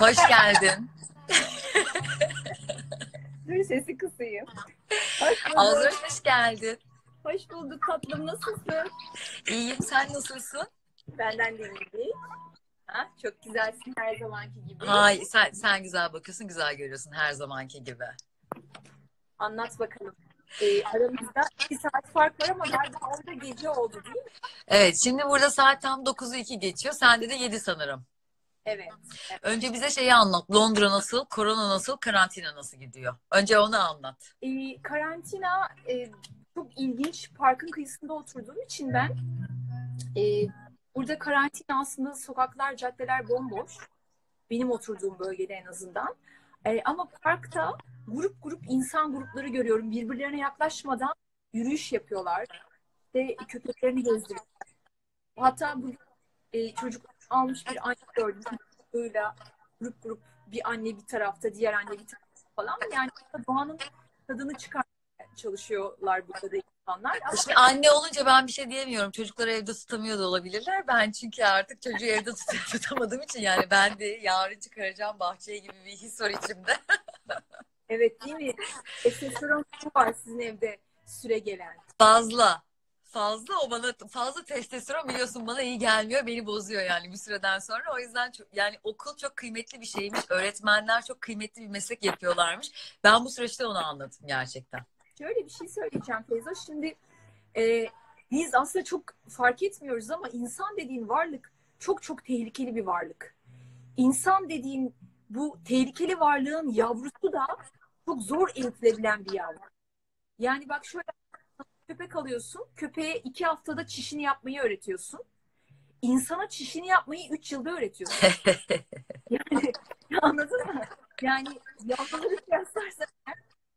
Hoş geldin. Dur sesi kısayım. Hoş bulduk. Hoş geldin. Hoş bulduk tatlım. Nasılsın? İyiyim sen nasılsın? Benden de iyi. Ha, çok güzelsin her zamanki gibi. Ay sen, sen güzel bakıyorsun güzel görüyorsun her zamanki gibi. Anlat bakalım. Ee, aramızda bir saat fark var ama galiba orada gece oldu değil mi? Evet şimdi burada saat tam 9'u 2 geçiyor. Sende de 7 sanırım. Evet. Önce bize şeyi anlat. Londra nasıl, korona nasıl, karantina nasıl gidiyor? Önce onu anlat. Ee, karantina e, çok ilginç. Parkın kıyısında oturduğum için ben e, burada karantina aslında sokaklar, caddeler bomboş. Benim oturduğum bölgede en azından. E, ama parkta grup grup insan grupları görüyorum. Birbirlerine yaklaşmadan yürüyüş yapıyorlar. Ve köpeklerini gezdiriyorlar. Hatta bu e, çocuk almış bir anne gördüm. Böyle grup grup bir anne bir tarafta, diğer anne bir tarafta falan. Yani doğanın tadını çıkarmaya çalışıyorlar burada da insanlar. Ama Şimdi anne olunca ben bir şey diyemiyorum. Çocukları evde tutamıyor da olabilirler. Ben çünkü artık çocuğu evde tut- tutamadığım için yani ben de yarın çıkaracağım bahçeye gibi bir his var içimde. evet değil mi? Testosteron var sizin evde süre gelen. Fazla. Fazla o bana fazla testosteron biliyorsun bana iyi gelmiyor. Beni bozuyor yani bir süreden sonra. O yüzden çok, yani okul çok kıymetli bir şeymiş. Öğretmenler çok kıymetli bir meslek yapıyorlarmış. Ben bu süreçte onu anladım gerçekten. Şöyle bir şey söyleyeceğim Feyza. Şimdi e, biz aslında çok fark etmiyoruz ama insan dediğin varlık çok çok tehlikeli bir varlık. İnsan dediğin bu tehlikeli varlığın yavrusu da çok zor eğitilebilen bir yavru. Yani bak şöyle köpek alıyorsun. Köpeğe iki haftada çişini yapmayı öğretiyorsun. İnsana çişini yapmayı üç yılda öğretiyorsun. Yani anladın mı? Yani yavruları kıyaslarsan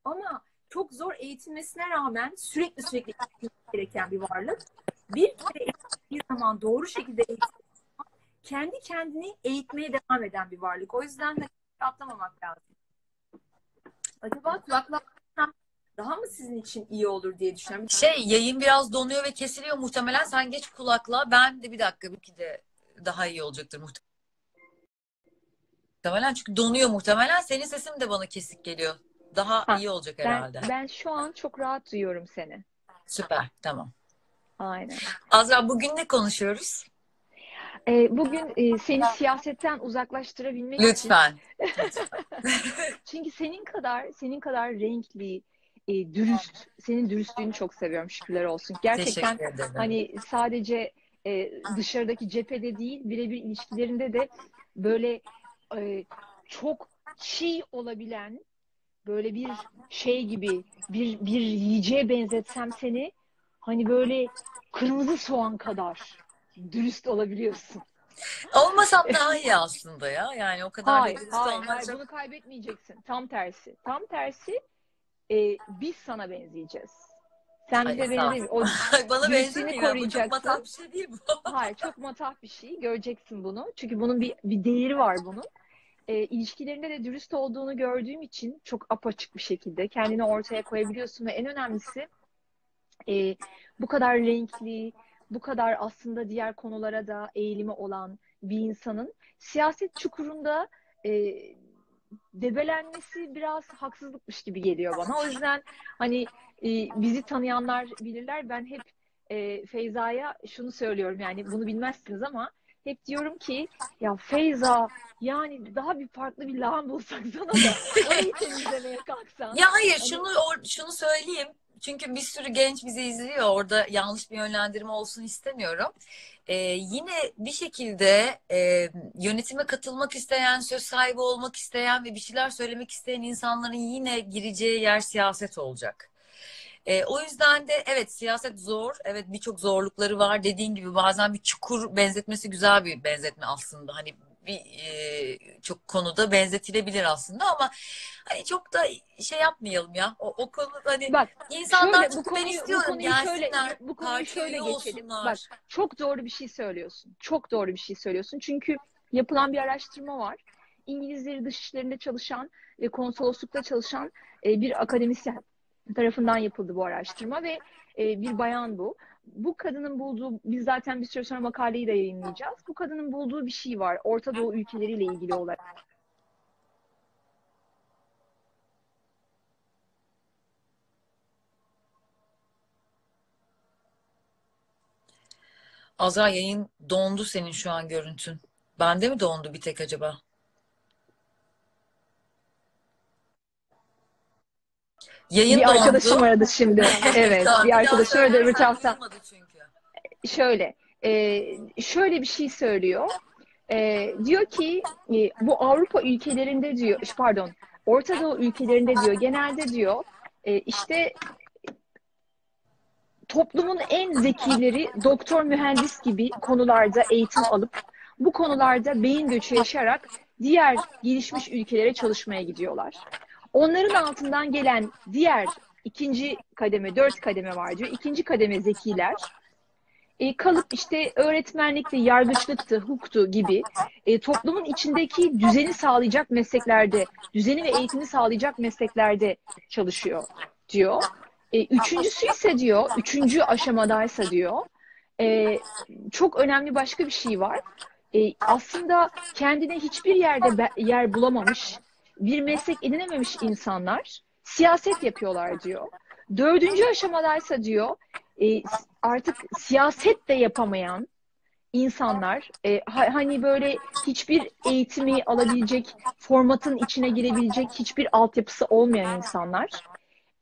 ama çok zor eğitilmesine rağmen sürekli sürekli gereken bir varlık. Bir kere eğitildiği zaman doğru şekilde eğitildiği zaman kendi kendini eğitmeye devam eden bir varlık. O yüzden de atlamamak lazım. Acaba kulaklar daha mı sizin için iyi olur diye düşünüyorum. Şey yayın biraz donuyor ve kesiliyor muhtemelen. Sen geç kulakla. Ben de bir dakika belki de daha iyi olacaktır muhtemelen. Çünkü donuyor muhtemelen. Senin sesin de bana kesik geliyor. Daha Ha, iyi olacak Ben, herhalde. ben şu an çok rahat duyuyorum seni. Süper. Tamam. Aynen. Azra bugün ne konuşuyoruz? Ee, bugün e, seni siyasetten uzaklaştırabilmek için Lütfen. çünkü senin kadar senin kadar renkli, e, dürüst, senin dürüstlüğünü çok seviyorum şükürler olsun. Gerçekten hani sadece e, dışarıdaki cephede değil, birebir ilişkilerinde de böyle e, çok çiğ olabilen böyle bir şey gibi bir bir yiyeceğe benzetsem seni hani böyle kırmızı soğan kadar dürüst olabiliyorsun. Olmasam daha iyi aslında ya. Yani o kadar da Hayır, dürüst hayır, hayır, bunu kaybetmeyeceksin. Tam tersi. Tam tersi e, biz sana benzeyeceğiz. Sen Ay, bize benzemiyorsun. O, Bana benzemiyor. Bu çok matah bir şey değil bu. hayır, çok matah bir şey. Göreceksin bunu. Çünkü bunun bir, bir değeri var bunun. E, ilişkilerinde de dürüst olduğunu gördüğüm için çok apaçık bir şekilde kendini ortaya koyabiliyorsun ve en önemlisi e, bu kadar renkli, bu kadar aslında diğer konulara da eğilimi olan bir insanın siyaset çukurunda e, debelenmesi biraz haksızlıkmış gibi geliyor bana. O yüzden hani e, bizi tanıyanlar bilirler. Ben hep e, Feyza'ya şunu söylüyorum yani bunu bilmezsiniz ama hep diyorum ki ya Feyza yani daha bir farklı bir lağım bulsak sana da orayı temizlemeye kalksan. Ya hayır Hani- şunu or- şunu söyleyeyim. Çünkü bir sürü genç bizi izliyor. Orada yanlış bir yönlendirme olsun istemiyorum. Ee, yine bir şekilde e, yönetime katılmak isteyen, söz sahibi olmak isteyen ve bir şeyler söylemek isteyen insanların yine gireceği yer siyaset olacak. Ee, o yüzden de evet siyaset zor. Evet birçok zorlukları var. Dediğin gibi bazen bir çukur benzetmesi güzel bir benzetme aslında. Hani bir e, çok konuda benzetilebilir aslında ama hani çok da şey yapmayalım ya. O, o konuda hani Bak insanlar şöyle, bu çünkü ben konuyu- bu istiyorum konuyu şöyle- gelsinler, bu konuyu şöyle geçelim. olsunlar. Bak çok doğru bir şey söylüyorsun. Çok doğru bir şey söylüyorsun. Çünkü yapılan bir araştırma var. İngilizleri dış işlerinde çalışan ve konsoloslukta çalışan bir akademisyen tarafından yapıldı bu araştırma ve bir bayan bu bu kadının bulduğu, biz zaten bir süre sonra makaleyi de yayınlayacağız. Bu kadının bulduğu bir şey var. Orta Doğu ülkeleriyle ilgili olarak. Azra yayın dondu senin şu an görüntün. Bende mi dondu bir tek acaba? Yayın Bir dondu. arkadaşım aradı şimdi. Evet, bir arkadaşım aradı öbür taraftan. Şöyle, e, şöyle bir şey söylüyor. E, diyor ki e, bu Avrupa ülkelerinde diyor, pardon, Orta Doğu ülkelerinde diyor, genelde diyor e, işte toplumun en zekileri doktor, mühendis gibi konularda eğitim alıp bu konularda beyin göçü yaşayarak diğer gelişmiş ülkelere çalışmaya gidiyorlar. Onların altından gelen diğer ikinci kademe, dört kademe var diyor. İkinci kademe zekiler e, kalıp işte öğretmenlikti, yargıçlıktı, hukuktu gibi e, toplumun içindeki düzeni sağlayacak mesleklerde, düzeni ve eğitimi sağlayacak mesleklerde çalışıyor diyor. E, üçüncüsü ise diyor, üçüncü aşamadaysa diyor, e, çok önemli başka bir şey var. E, aslında kendine hiçbir yerde yer bulamamış, bir meslek edinememiş insanlar siyaset yapıyorlar diyor. Dördüncü aşamadaysa diyor, e, artık siyaset de yapamayan insanlar, e, ha- hani böyle hiçbir eğitimi alabilecek, formatın içine girebilecek hiçbir altyapısı olmayan insanlar,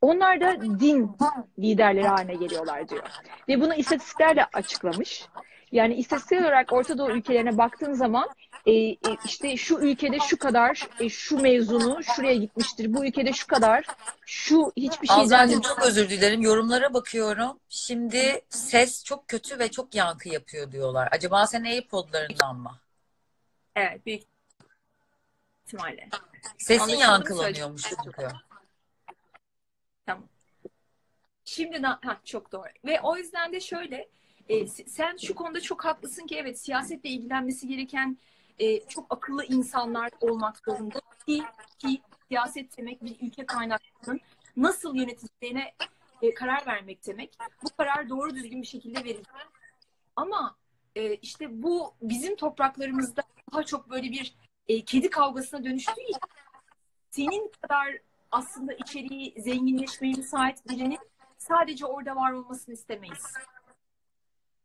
onlar da din liderleri haline geliyorlar diyor. Ve bunu istatistiklerle açıklamış. Yani istatistik olarak Orta Doğu ülkelerine baktığın zaman e, e, işte şu ülkede şu kadar e, şu mezunu şuraya gitmiştir. Bu ülkede şu kadar şu hiçbir şeyden Azra'cığım çok özür dilerim. Yorumlara bakıyorum. Şimdi ses çok kötü ve çok yankı yapıyor diyorlar. Acaba sen AirPod'larından mı? Evet büyük ihtimalle. Sesin Anlaşıldı yankılanıyormuş çünkü. Tamam. Şimdi ha, çok doğru. Ve o yüzden de şöyle e, sen şu konuda çok haklısın ki evet siyasetle ilgilenmesi gereken e, çok akıllı insanlar olmak zorunda ki, ki siyaset demek bir ülke kaynaklarının nasıl yönetileceğine e, karar vermek demek. Bu karar doğru düzgün bir şekilde verilecek. Ama e, işte bu bizim topraklarımızda daha çok böyle bir e, kedi kavgasına dönüştüğü için senin kadar aslında içeriği zenginleşmeye müsait birinin sadece orada var olmasını istemeyiz.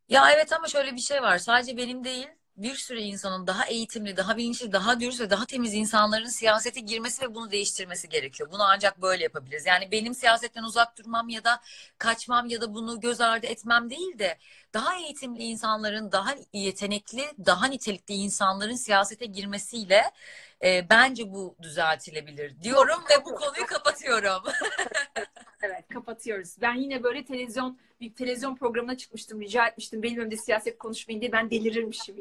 Ya evet ama şöyle bir şey var. Sadece benim değil, bir sürü insanın daha eğitimli, daha bilinçli, daha dürüst ve daha temiz insanların siyasete girmesi ve bunu değiştirmesi gerekiyor. Bunu ancak böyle yapabiliriz. Yani benim siyasetten uzak durmam ya da kaçmam ya da bunu göz ardı etmem değil de daha eğitimli insanların, daha yetenekli, daha nitelikli insanların siyasete girmesiyle e, bence bu düzeltilebilir diyorum ve bu konuyu kapatıyorum. Evet kapatıyoruz. Ben yine böyle televizyon bir televizyon programına çıkmıştım. Rica etmiştim benim önümde siyaset konuşmayın diye ben delirirmişim.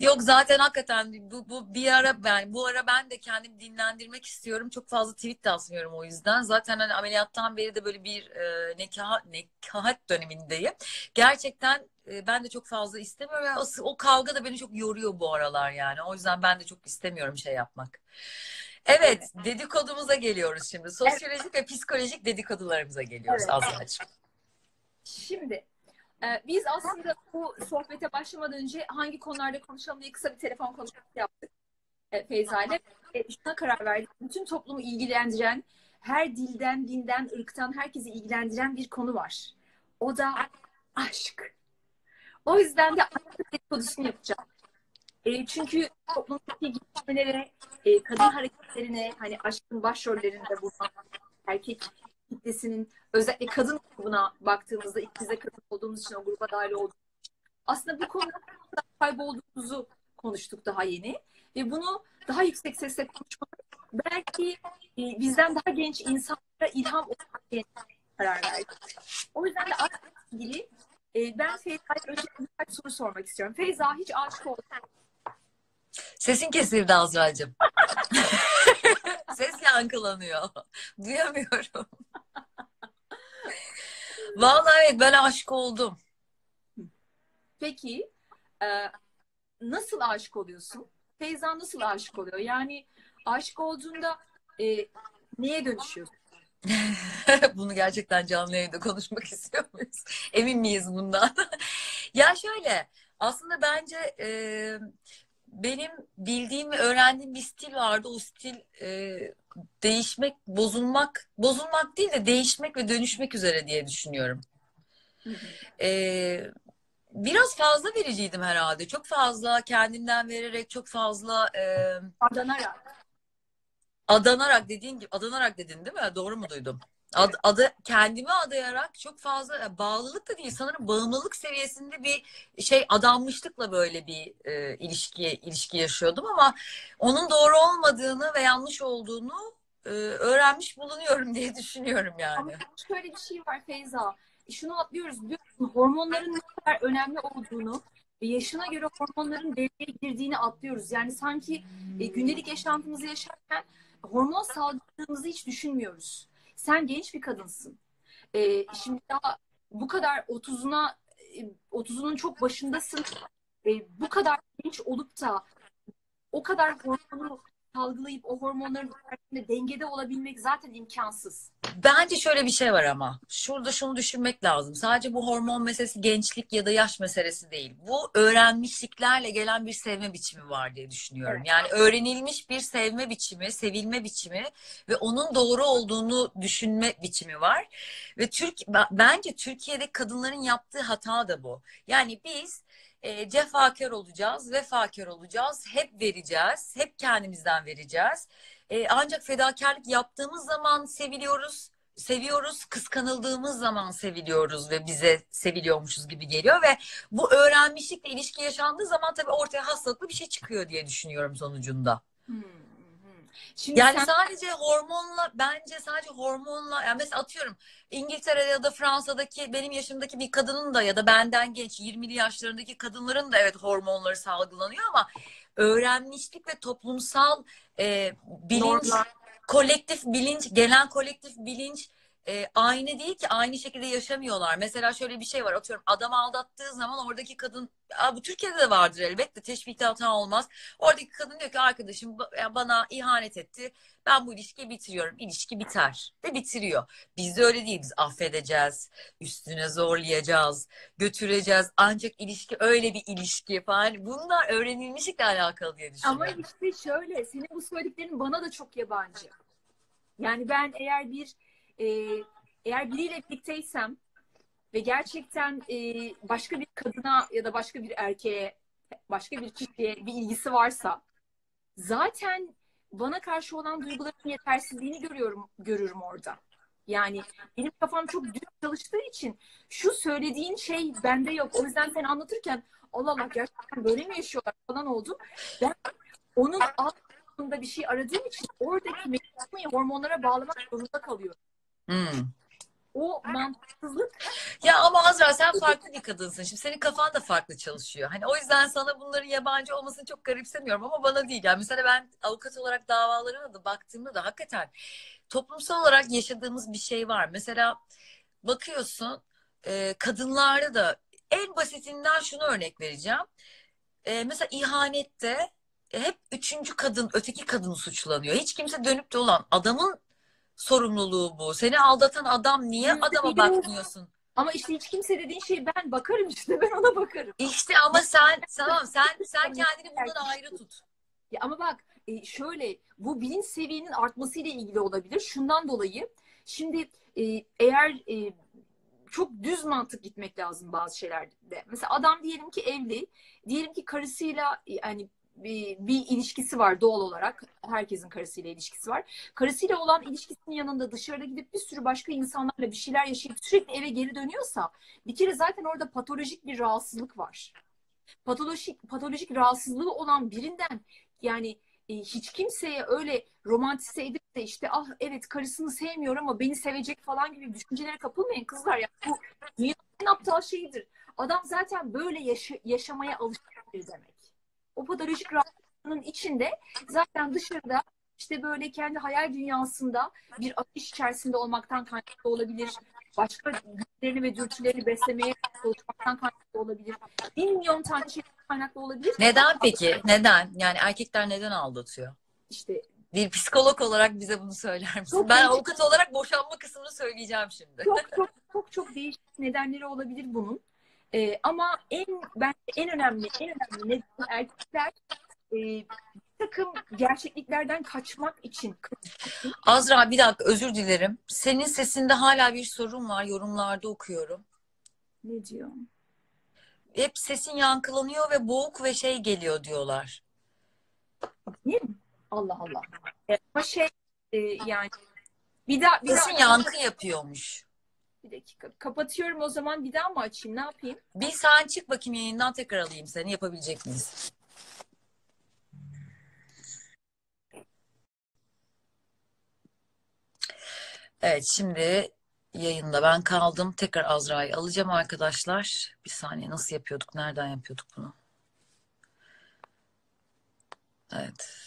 Yok zaten hakikaten bu, bu bir ara ben bu ara ben de kendimi dinlendirmek istiyorum. Çok fazla tweet de atmıyorum o yüzden. Zaten hani ameliyattan beri de böyle bir e, nekah nekahat dönemindeyim. Gerçekten e, ben de çok fazla istemiyorum. Yani o, o kavga da beni çok yoruyor bu aralar yani. O yüzden ben de çok istemiyorum şey yapmak. Evet, dedikodumuza geliyoruz şimdi. Sosyolojik ve psikolojik dedikodularımıza geliyoruz Evet. Azra'cığım. Şimdi biz aslında bu sohbete başlamadan önce hangi konularda konuşalım diye kısa bir telefon konuşması yaptık e, Feyza ile. E, şuna karar verdik. Bütün toplumu ilgilendiren, her dilden, dinden, ırktan herkesi ilgilendiren bir konu var. O da aşk. O yüzden de aşk dedikodusunu yapacağım. E, çünkü toplumdaki gelişmelere, e, kadın hareketlerine, hani aşkın başrollerinde bulunan erkek kitlesinin özellikle kadın grubuna baktığımızda ikimiz de kadın olduğumuz için o gruba dahil olduğumuz için aslında bu konuda kaybolduğumuzu konuştuk daha yeni ve bunu daha yüksek sesle konuşmak belki e, bizden daha genç insanlara ilham olacak karar verdik. O yüzden de aşkla ilgili e, ben Feyza'ya önce birkaç soru sormak istiyorum. Feyza hiç aşık oldun mu? Sesin kesildi Azra'cığım. Ses yankılanıyor. Duyamıyorum. Vallahi evet ben aşık oldum. Peki e, nasıl aşık oluyorsun? Feyza nasıl aşık oluyor? Yani aşık olduğunda e, neye dönüşüyorsun? Bunu gerçekten canlı yayında konuşmak istiyor muyuz? Emin miyiz bundan? ya şöyle aslında bence e, benim bildiğim ve öğrendiğim bir stil vardı. O stil e, değişmek, bozulmak, bozulmak değil de değişmek ve dönüşmek üzere diye düşünüyorum. E, biraz fazla vericiydim herhalde. Çok fazla kendimden vererek, çok fazla e, Adanarak. adanarak dediğin gibi, adanarak dedin değil mi? Doğru mu duydum? Ad, adı, kendime adayarak çok fazla bağlılık da değil sanırım bağımlılık seviyesinde bir şey adanmışlıkla böyle bir e, ilişki ilişki yaşıyordum ama onun doğru olmadığını ve yanlış olduğunu e, öğrenmiş bulunuyorum diye düşünüyorum Ama yani. şöyle bir şey var Feyza. Şunu atlıyoruz biliyorsun hormonların ne kadar önemli olduğunu yaşına göre hormonların devreye girdiğini atlıyoruz. Yani sanki e, gündelik yaşantımızı yaşarken hormon salgıladığımızı hiç düşünmüyoruz. Sen genç bir kadınsın. E, şimdi daha bu kadar 30'una e, 30'unun çok başındasın. E, bu kadar genç olup da o kadar hormonu salgılayıp o hormonların dengede olabilmek zaten imkansız. Bence şöyle bir şey var ama şurada şunu düşünmek lazım. Sadece bu hormon meselesi gençlik ya da yaş meselesi değil. Bu öğrenmişliklerle gelen bir sevme biçimi var diye düşünüyorum. Evet. Yani öğrenilmiş bir sevme biçimi, sevilme biçimi ve onun doğru olduğunu düşünme biçimi var. Ve Türk bence Türkiye'de kadınların yaptığı hata da bu. Yani biz e, cefakar olacağız, vefakar olacağız, hep vereceğiz, hep kendimizden vereceğiz. E, ancak fedakarlık yaptığımız zaman seviliyoruz, seviyoruz. Kıskanıldığımız zaman seviliyoruz ve bize seviliyormuşuz gibi geliyor ve bu öğrenmişlikle ilişki yaşandığı zaman tabii ortaya hastalıklı bir şey çıkıyor diye düşünüyorum sonucunda. Hmm, hmm. Şimdi Yani sen sadece hormonla bence sadece hormonla yani mesela atıyorum İngiltere'de ya da Fransa'daki benim yaşımdaki bir kadının da ya da benden genç 20'li yaşlarındaki kadınların da evet hormonları salgılanıyor ama öğrenmişlik ve toplumsal e, bilinç normlar. kolektif bilinç, gelen kolektif bilinç e, aynı değil ki aynı şekilde yaşamıyorlar. Mesela şöyle bir şey var atıyorum adam aldattığı zaman oradaki kadın bu Türkiye'de de vardır elbette teşbihte hata olmaz. Oradaki kadın diyor ki arkadaşım bana ihanet etti ben bu ilişkiyi bitiriyorum. İlişki biter ve bitiriyor. Bizde öyle değil biz affedeceğiz üstüne zorlayacağız götüreceğiz ancak ilişki öyle bir ilişki falan bunlar öğrenilmişlikle alakalı diye ama düşünüyorum. işte şöyle senin bu söylediklerin bana da çok yabancı. Yani ben eğer bir e, eğer biriyle birlikteysem ve gerçekten e, başka bir kadına ya da başka bir erkeğe başka bir kişiye bir ilgisi varsa zaten bana karşı olan duyguların yetersizliğini görüyorum görürüm orada. Yani benim kafam çok düz çalıştığı için şu söylediğin şey bende yok. O yüzden sen anlatırken Allah Allah gerçekten böyle mi yaşıyorlar falan oldu. Ben onun altında bir şey aradığım için oradaki mekanizmayı hormonlara bağlamak zorunda kalıyorum. Hmm. O mantıksızlık Ya ama Azra sen farklı bir kadınsın. Şimdi senin kafan da farklı çalışıyor. Hani o yüzden sana bunların yabancı olmasını çok garipsemiyorum ama bana değil. Yani mesela ben avukat olarak davalarına da baktığımda da hakikaten toplumsal olarak yaşadığımız bir şey var. Mesela bakıyorsun e, kadınlarda da en basitinden şunu örnek vereceğim. E, mesela ihanette hep üçüncü kadın, öteki kadın suçlanıyor. Hiç kimse dönüp de olan adamın sorumluluğu bu. Seni aldatan adam niye Yüzde adama bakmıyorsun? ama işte hiç kimse dediğin şey ben bakarım işte ben ona bakarım. İşte ama sen tamam sen sen kendini bundan ayrı tut. Ya ama bak e, şöyle bu bilinç seviyenin artmasıyla ilgili olabilir. Şundan dolayı şimdi e, eğer e, çok düz mantık gitmek lazım bazı şeylerde. Mesela adam diyelim ki evli, diyelim ki karısıyla yani bir, bir ilişkisi var doğal olarak. Herkesin karısıyla ilişkisi var. Karısıyla olan ilişkisinin yanında dışarıda gidip bir sürü başka insanlarla bir şeyler yaşayıp sürekli eve geri dönüyorsa bir kere zaten orada patolojik bir rahatsızlık var. Patolojik patolojik rahatsızlığı olan birinden yani e, hiç kimseye öyle romantize edip de işte ah evet karısını sevmiyor ama beni sevecek falan gibi düşüncelere kapılmayın kızlar ya bu dünyanın aptal şeyidir. Adam zaten böyle yaşa- yaşamaya bir demek. O patolojik rahatsızlığın içinde zaten dışarıda işte böyle kendi hayal dünyasında bir akış içerisinde olmaktan kaynaklı olabilir. Başka güçlerini ve dürtülerini beslemeye çalışmaktan kaynaklı olabilir. Bir milyon tane şey kaynaklı olabilir. Neden peki? Neden? Yani erkekler neden aldatıyor? İşte Bir psikolog olarak bize bunu söyler misin? Çok Ben değişik. avukat olarak boşanma kısmını söyleyeceğim şimdi. çok çok çok çok değişik nedenleri olabilir bunun. Ee, ama en bence en önemli en önemli neden erkekler e, bir takım gerçekliklerden kaçmak için Azra bir dakika özür dilerim. Senin sesinde hala bir sorun var. Yorumlarda okuyorum. ne diyor? hep sesin yankılanıyor ve boğuk ve şey geliyor diyorlar. Değil mi? Allah Allah. E, ama şey e, yani bir daha bir Sesin daha yankı yapıyormuş. Bir dakika kapatıyorum o zaman bir daha mı açayım ne yapayım? Bir sen çık bakayım yayından tekrar alayım seni. Yapabilecek miyiz? Evet şimdi yayında ben kaldım. Tekrar Azra'yı alacağım arkadaşlar. Bir saniye nasıl yapıyorduk? Nereden yapıyorduk bunu? Evet.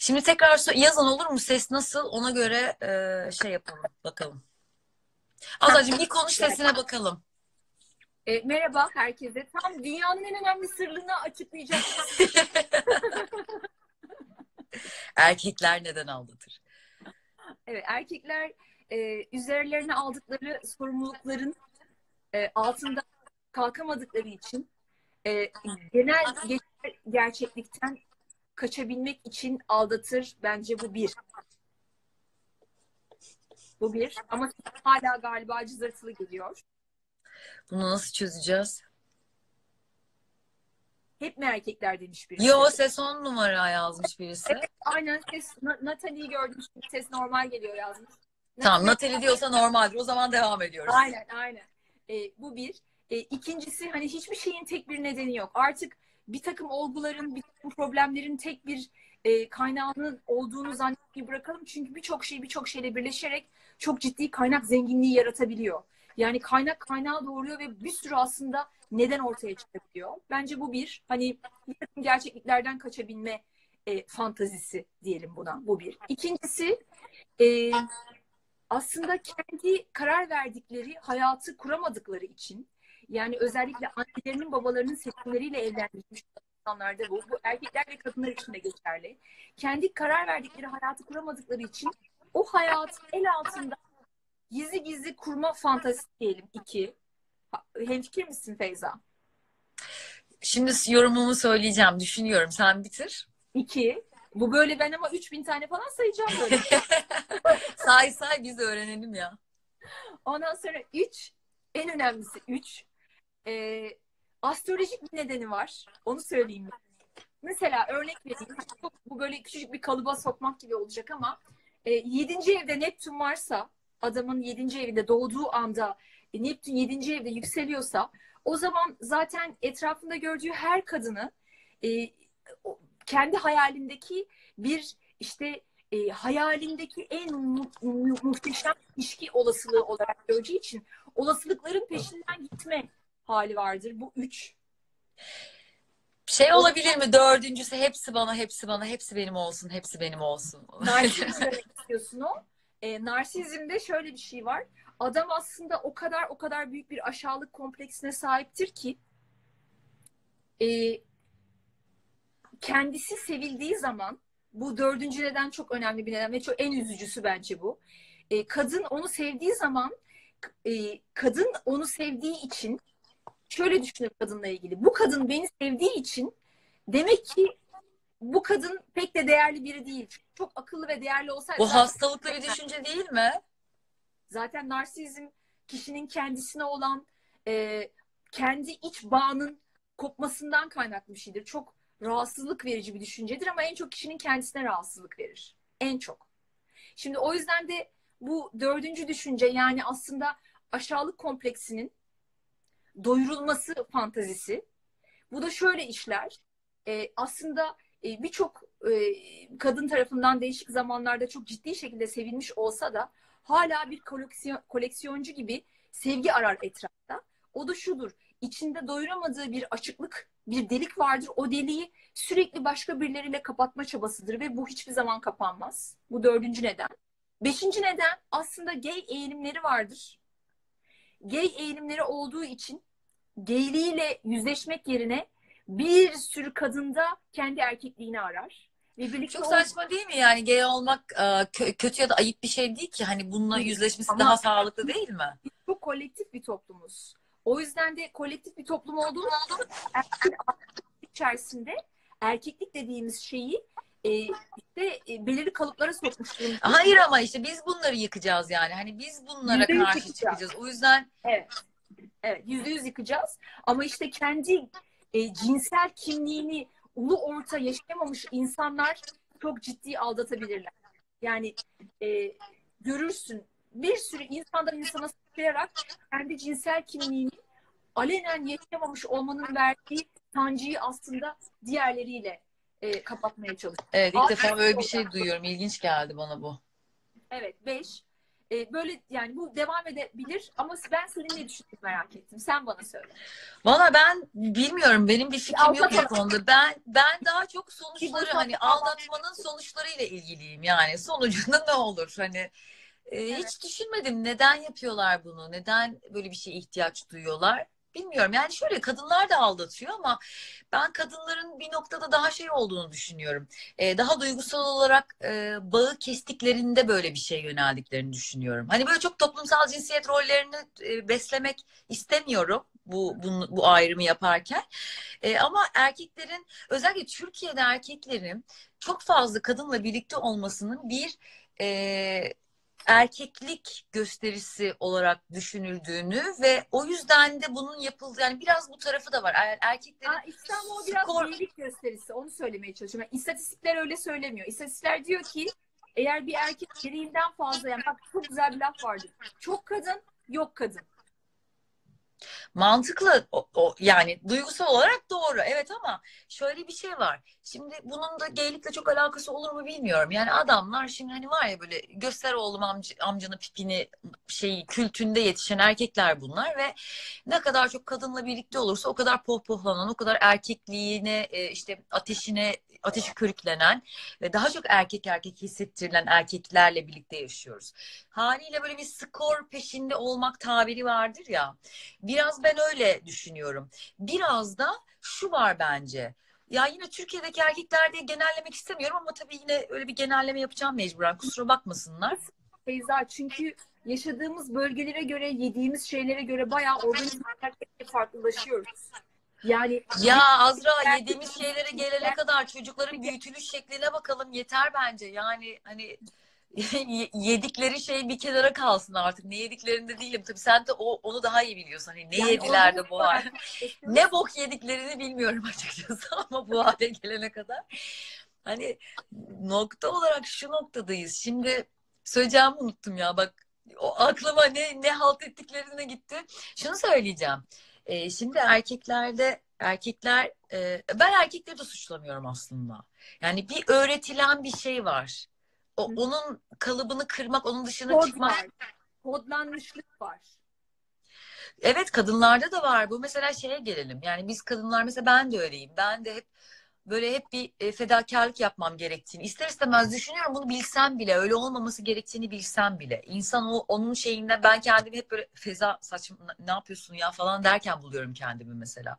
Şimdi tekrar yazın olur mu? Ses nasıl? Ona göre e, şey yapalım. Bakalım. Azra'cığım bir konuş sesine bakalım. E, merhaba herkese. Tam dünyanın en önemli sırrını açıklayacağım. Erkekler neden aldatır? Evet, erkekler e, üzerlerine aldıkları sorumlulukların e, altında kalkamadıkları için e, genel gerçeklikten kaçabilmek için aldatır. Bence bu bir. Bu bir. Ama hala galiba cızırtılı geliyor. Bunu nasıl çözeceğiz? Hep mi erkekler demiş birisi? Yo ses on numara yazmış birisi. Aynen ses. Na- Natalie'yi gördüm ses normal geliyor yazmış. Tamam Natalie diyorsa normaldir. O zaman devam ediyoruz. Aynen aynen. E, bu bir. E, ikincisi hani hiçbir şeyin tek bir nedeni yok. Artık bir takım olguların, bir takım problemlerin tek bir e, kaynağının olduğunu zannetmeyi bırakalım. Çünkü birçok şey birçok şeyle birleşerek çok ciddi kaynak zenginliği yaratabiliyor. Yani kaynak kaynağı doğuruyor ve bir sürü aslında neden ortaya çıkabiliyor. Bence bu bir. Hani bir takım gerçekliklerden kaçabilme e, fantazisi diyelim buna. Bu bir. İkincisi e, aslında kendi karar verdikleri hayatı kuramadıkları için yani özellikle annelerinin babalarının seçimleriyle evlenmiş insanlarda bu. Bu erkekler ve kadınlar için de geçerli. Kendi karar verdikleri hayatı kuramadıkları için o hayat el altında gizli gizli kurma fantazisi diyelim iki. Hemfikir misin Feyza? Şimdi yorumumu söyleyeceğim. Düşünüyorum. Sen bitir. İki. Bu böyle ben ama 3000 tane falan sayacağım böyle. say say biz öğrenelim ya. Ondan sonra üç, en önemlisi üç, e, astrolojik bir nedeni var. Onu söyleyeyim. Mesela örnek vereyim. Çok, bu böyle küçücük bir kalıba sokmak gibi olacak ama e, yedinci evde Neptün varsa adamın yedinci evinde doğduğu anda e, Neptün yedinci evde yükseliyorsa o zaman zaten etrafında gördüğü her kadını e, kendi hayalindeki bir işte e, hayalindeki en mu- mu- muhteşem ilişki olasılığı olarak gördüğü için olasılıkların peşinden gitme hali vardır. Bu üç. Şey olabilir mi? Dördüncüsü hepsi bana, hepsi bana, hepsi benim olsun, hepsi benim olsun. Narsizm demek istiyorsun o. E, narsizmde şöyle bir şey var. Adam aslında o kadar o kadar büyük bir aşağılık kompleksine sahiptir ki e, kendisi sevildiği zaman bu dördüncü neden çok önemli bir neden ve çok en üzücüsü bence bu. E, kadın onu sevdiği zaman e, kadın onu sevdiği için şöyle düşünür kadınla ilgili. Bu kadın beni sevdiği için demek ki bu kadın pek de değerli biri değil. Çünkü çok akıllı ve değerli olsaydı Bu hastalıklı bir düşünce değil mi? Zaten narsizm kişinin kendisine olan e, kendi iç bağının kopmasından kaynaklı bir şeydir. Çok rahatsızlık verici bir düşüncedir ama en çok kişinin kendisine rahatsızlık verir. En çok. Şimdi o yüzden de bu dördüncü düşünce yani aslında aşağılık kompleksinin doyurulması fantazisi. Bu da şöyle işler. E, aslında e, birçok e, kadın tarafından değişik zamanlarda çok ciddi şekilde sevilmiş olsa da hala bir koleksiyon, koleksiyoncu gibi sevgi arar etrafta. O da şudur. içinde doyuramadığı bir açıklık, bir delik vardır. O deliği sürekli başka birileriyle kapatma çabasıdır ve bu hiçbir zaman kapanmaz. Bu dördüncü neden. Beşinci neden aslında gay eğilimleri vardır. Gay eğilimleri olduğu için gayliğiyle yüzleşmek yerine bir sürü kadında kendi erkekliğini arar. Ve birlikte Çok ol- saçma değil mi yani gay olmak e, kö- kötü ya da ayıp bir şey değil ki hani bununla yüzleşmesi Ama- daha sağlıklı değil mi? çok kolektif bir toplumuz. O yüzden de kolektif bir toplum olduğumuz içerisinde erkeklik dediğimiz şeyi e, işte e, belirli kalıplara sokmuş durumda. Hayır ama işte biz bunları yıkacağız yani. Hani biz bunlara Yüzde yüz karşı yıkacağız. çıkacağız. O yüzden Evet. Evet, yüzde yüz yıkacağız. Ama işte kendi e, cinsel kimliğini ulu orta yaşayamamış insanlar çok ciddi aldatabilirler. Yani e, görürsün bir sürü insandan insana sıçrayarak kendi cinsel kimliğini alenen yaşayamamış olmanın verdiği sancıyı aslında diğerleriyle e, kapatmaya çalışıyor. Evet ilk Aa, defa böyle bir şey duyuyorum. İlginç geldi bana bu. Evet, beş. E, böyle yani bu devam edebilir ama ben senin ne düşündüğünü merak ettim. Sen bana söyle. Valla ben bilmiyorum. Benim bir fikrim yok bu konuda. Ben ben daha çok sonuçları hani aldatmanın sonuçlarıyla ilgiliyim. Yani sonucunda ne olur? Hani e, hiç düşünmedim neden yapıyorlar bunu? Neden böyle bir şeye ihtiyaç duyuyorlar? Bilmiyorum. Yani şöyle kadınlar da aldatıyor ama ben kadınların bir noktada daha şey olduğunu düşünüyorum. E, daha duygusal olarak e, bağı kestiklerinde böyle bir şeye yöneldiklerini düşünüyorum. Hani böyle çok toplumsal cinsiyet rollerini e, beslemek istemiyorum bu, bu, bu ayrımı yaparken. E, ama erkeklerin özellikle Türkiye'de erkeklerin çok fazla kadınla birlikte olmasının bir e, erkeklik gösterisi olarak düşünüldüğünü ve o yüzden de bunun yapıldığı yani biraz bu tarafı da var. Er- Erkeklerin Aa, İslam o biraz skor- iyilik gösterisi. Onu söylemeye çalışıyorum. Yani istatistikler öyle söylemiyor. İstatistikler diyor ki eğer bir erkek gereğinden fazla yani bak çok güzel bir laf vardır. Çok kadın, yok kadın. Mantıklı o, o- yani duygusal olarak doğru evet ama şöyle bir şey var. Şimdi bunun da geylikle çok alakası olur mu bilmiyorum. Yani adamlar şimdi hani var ya böyle göster oğlum amca, amcanın pipini şeyi kültünde yetişen erkekler bunlar ve ne kadar çok kadınla birlikte olursa o kadar pohpohlanan, o kadar erkekliğine e, işte ateşine ateşi körüklenen ve daha çok erkek erkek hissettirilen erkeklerle birlikte yaşıyoruz. Haliyle böyle bir skor peşinde olmak tabiri vardır ya. Biraz ben öyle düşünüyorum. Biraz da şu var bence. Ya yine Türkiye'deki erkekler diye genellemek istemiyorum ama tabii yine öyle bir genelleme yapacağım mecburen. Kusura bakmasınlar. Feyza çünkü yaşadığımız bölgelere göre, yediğimiz şeylere göre bayağı organizm olarak farklılaşıyoruz. Yani Ya Azra yediğimiz şeylere gelene kadar çocukların büyütülüş şekline bakalım yeter bence. Yani hani yedikleri şey bir kenara kalsın artık. Ne yediklerinde değilim. Tabii sen de o, onu daha iyi biliyorsun. Hani ne Yani yediler de bu hale. Ne bok yediklerini bilmiyorum açıkçası ama bu hale gelene kadar. Hani nokta olarak şu noktadayız. Şimdi söyleyeceğimi unuttum ya bak o aklıma ne ne halt ettiklerine gitti. Şunu söyleyeceğim. Ee, şimdi erkeklerde erkekler e, ben erkekleri de suçlamıyorum aslında. Yani bir öğretilen bir şey var. O, onun kalıbını kırmak, onun dışına kod çıkmak var. Kodlanmışlık var. Evet kadınlarda da var bu. Mesela şeye gelelim. Yani biz kadınlar mesela ben de öyleyim. Ben de hep böyle hep bir e, fedakarlık yapmam gerektiğini ister istemez düşünüyorum. Bunu bilsem bile öyle olmaması gerektiğini bilsem bile. İnsan o onun şeyinde ben kendimi hep böyle feza saçım ne yapıyorsun ya falan derken buluyorum kendimi mesela.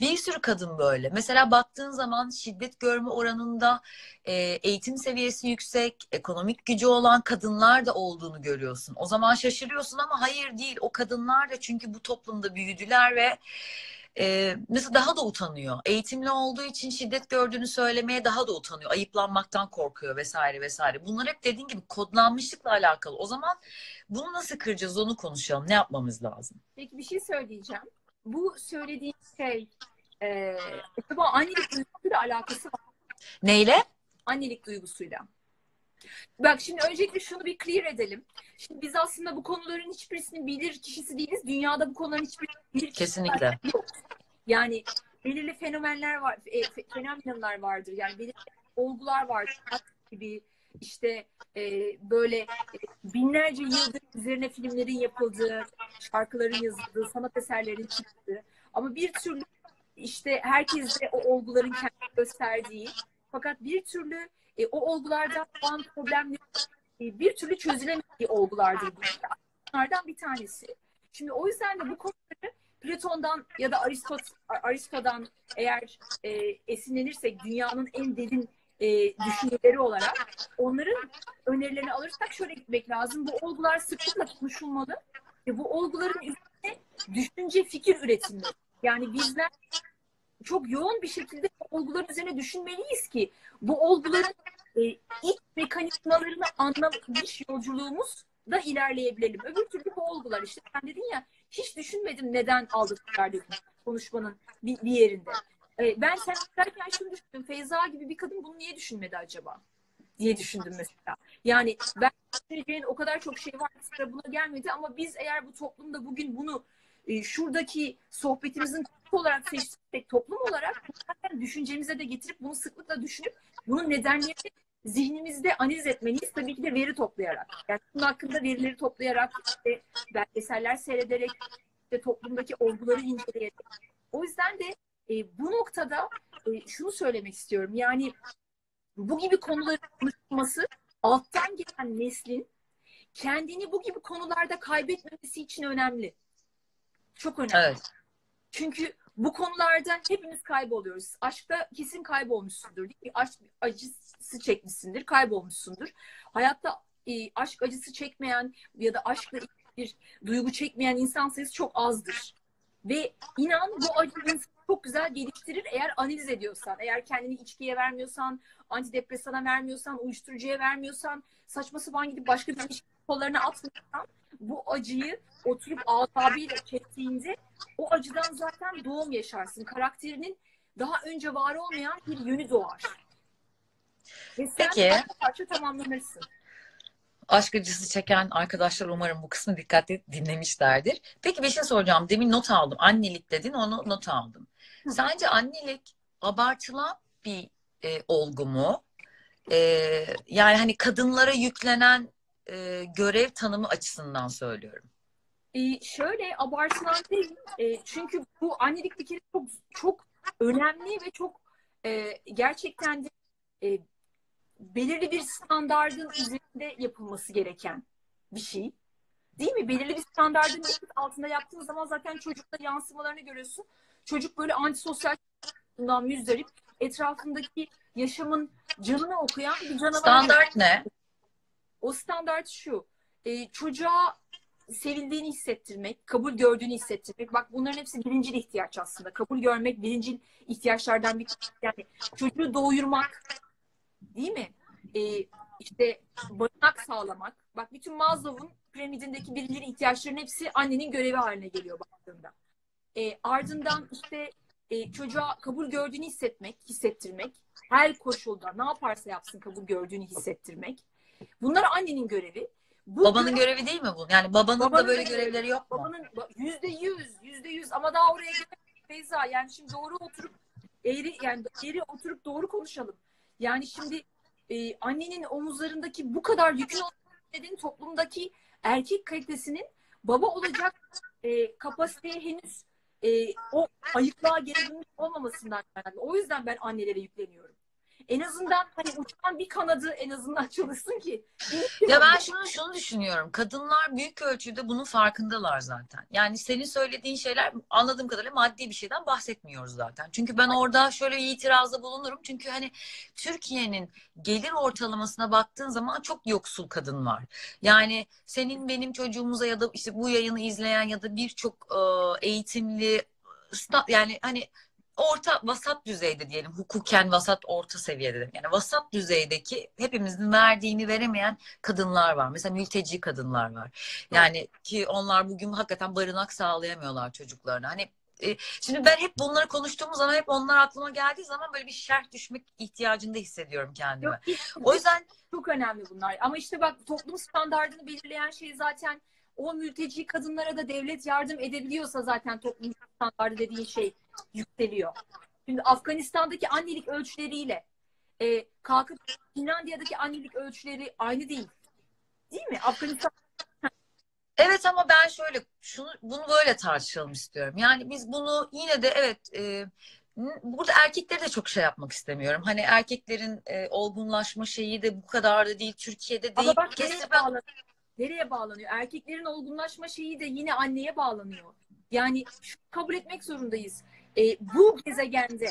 Bir sürü kadın böyle. Mesela baktığın zaman şiddet görme oranında e, eğitim seviyesi yüksek, ekonomik gücü olan kadınlar da olduğunu görüyorsun. O zaman şaşırıyorsun ama hayır değil. O kadınlar da çünkü bu toplumda büyüdüler ve e, mesela daha da utanıyor. Eğitimli olduğu için şiddet gördüğünü söylemeye daha da utanıyor. Ayıplanmaktan korkuyor vesaire vesaire. Bunlar hep dediğin gibi kodlanmışlıkla alakalı. O zaman bunu nasıl kıracağız onu konuşalım. Ne yapmamız lazım? Peki bir şey söyleyeceğim. Bu söylediğin şey e, acaba annelik duygusuyla alakası var? Neyle? Annelik duygusuyla. Bak şimdi öncelikle şunu bir clear edelim. Şimdi biz aslında bu konuların hiçbirisini bilir kişisi değiliz. Dünyada bu konuların hiçbirisini bilir Kesinlikle. yok. Yani belirli fenomenler var, e, fe- fenomenler vardır. Yani belirli olgular vardır. gibi işte e, böyle e, binlerce yıldır üzerine filmlerin yapıldığı, şarkıların yazıldığı, sanat eserlerinin çıktığı ama bir türlü işte herkes de o olguların kendini gösterdiği fakat bir türlü e, o olgulardan olan problemler e, bir türlü çözülemediği olgulardır. Bunlardan bir tanesi. Şimdi o yüzden de bu konuları Platon'dan ya da Aristot, Aristo'dan eğer e, esinlenirsek dünyanın en derin e, düşünceleri olarak onların önerilerini alırsak şöyle gitmek lazım. Bu olgular sıklıkla konuşulmalı ve bu olguların üzerine düşünce, fikir üretilmeli. Yani bizler çok yoğun bir şekilde bu olguların üzerine düşünmeliyiz ki bu olguların e, iç mekanizmalarını anlamış yolculuğumuz da ilerleyebilelim. Öbür türlü bu olgular işte sen dedin ya hiç düşünmedim neden aldıklar dedim konuşmanın bir, bir yerinde. E, ben sen derken şunu düşündüm. Feyza gibi bir kadın bunu niye düşünmedi acaba? diye düşündüm mesela. Yani ben düşüneceğin o kadar çok şey var sıra buna gelmedi ama biz eğer bu toplumda bugün bunu e, şuradaki sohbetimizin konusu olarak seçtiysek toplum olarak zaten düşüncemize de getirip bunu sıklıkla düşünüp bunun nedenlerini zihnimizde analiz etmeliyiz. Tabii ki de veri toplayarak. Yani bunun hakkında verileri toplayarak, işte belgeseller seyrederek, işte toplumdaki olguları inceleyerek. O yüzden de e, bu noktada e, şunu söylemek istiyorum. Yani bu gibi konuların konuşulması alttan gelen neslin kendini bu gibi konularda kaybetmemesi için önemli. Çok önemli. Evet. Çünkü bu konularda hepimiz kayboluyoruz. Aşkta kesin kaybolmuşsundur. Değil mi? Aşk acısı çekmişsindir, kaybolmuşsundur. Hayatta e, aşk acısı çekmeyen ya da aşkla bir duygu çekmeyen insan sayısı çok azdır. Ve inan bu acıyı çok güzel geliştirir eğer analiz ediyorsan. Eğer kendini içkiye vermiyorsan, antidepresana vermiyorsan, uyuşturucuya vermiyorsan, saçma sapan gidip başka bir ilişki kollarına atmıyorsan bu acıyı oturup asabıyla çektiğinde o acıdan zaten doğum yaşarsın. Karakterinin daha önce var olmayan bir yönü doğar. Ve sen Peki. parça parça tamamlanırsın. Aşk acısı çeken arkadaşlar umarım bu kısmı dikkatli dinlemişlerdir. Peki bir şey soracağım. Demin not aldım. Annelik dedin onu not aldım. Sence annelik abartılan bir e, olgu mu? E, yani hani kadınlara yüklenen e, görev tanımı açısından söylüyorum. Ee, şöyle abartılan değil. Ee, çünkü bu annelik bir kere çok çok önemli ve çok e, gerçekten de e, belirli bir standardın üzerinde yapılması gereken bir şey. Değil mi? Belirli bir standardın altında yaptığın zaman zaten çocukta yansımalarını görüyorsun. Çocuk böyle antisosyal bundan müzdarip etrafındaki yaşamın canını okuyan bir canavar. Standart ne? O standart şu. E, çocuğa sevildiğini hissettirmek, kabul gördüğünü hissettirmek. Bak bunların hepsi birincil ihtiyaç aslında. Kabul görmek birincil ihtiyaçlardan bir yani çocuğu doyurmak değil mi? E, işte barınak sağlamak. Bak bütün Maslow'un piramidindeki birincil ihtiyaçların hepsi annenin görevi haline geliyor baktığında. E, ardından işte e, çocuğa kabul gördüğünü hissetmek, hissettirmek. Her koşulda ne yaparsa yapsın kabul gördüğünü hissettirmek. Bunlar annenin görevi. Bu Babanın görev- görevi değil mi bu? Yani babanın, Babanın da böyle görevi- görevleri yok mu? babanın yüzde yüz, yüzde yüz ama daha oraya gelemedik Feyza. Yani şimdi doğru oturup eğri yani eğri oturup doğru konuşalım. Yani şimdi e, annenin omuzlarındaki bu kadar yükün nedeni toplumdaki erkek kalitesinin baba olacak e, kapasiteye henüz e, o ayıklığa gelebilmiş olmamasından kaynaklı. O yüzden ben annelere yükleniyorum. En azından hani uçan bir kanadı en azından çalışsın ki. Ya ben şunu şunu düşünüyorum. Kadınlar büyük ölçüde bunun farkındalar zaten. Yani senin söylediğin şeyler anladığım kadarıyla maddi bir şeyden bahsetmiyoruz zaten. Çünkü ben orada şöyle bir itirazda bulunurum. Çünkü hani Türkiye'nin gelir ortalamasına baktığın zaman çok yoksul kadın var. Yani senin benim çocuğumuza ya da işte bu yayını izleyen ya da birçok eğitimli sta- yani hani orta vasat düzeyde diyelim hukuken vasat orta seviyede yani vasat düzeydeki hepimizin verdiğini veremeyen kadınlar var. Mesela mülteci kadınlar var. Yani ki onlar bugün hakikaten barınak sağlayamıyorlar çocuklarına. Hani e, şimdi ben hep bunları konuştuğumuz zaman hep onlar aklıma geldiği zaman böyle bir şerh düşmek ihtiyacında hissediyorum kendime. Yok, hiç- O yüzden Çok önemli bunlar. Ama işte bak toplum standartını belirleyen şey zaten o mülteci kadınlara da devlet yardım edebiliyorsa zaten toplum standartı dediğin şey yükseliyor. Şimdi Afganistan'daki annelik ölçüleriyle e, kalkıp Finlandiya'daki annelik ölçüleri aynı değil. Değil mi? Afganistan Evet ama ben şöyle şunu bunu böyle tartışalım istiyorum. Yani biz bunu yine de evet e, burada erkekleri de çok şey yapmak istemiyorum. Hani erkeklerin e, olgunlaşma şeyi de bu kadar da değil. Türkiye'de değil. ama bak nereye bağlanıyor? Nereye bağlanıyor? Erkeklerin olgunlaşma şeyi de yine anneye bağlanıyor. Yani şunu kabul etmek zorundayız. E, bu gezegende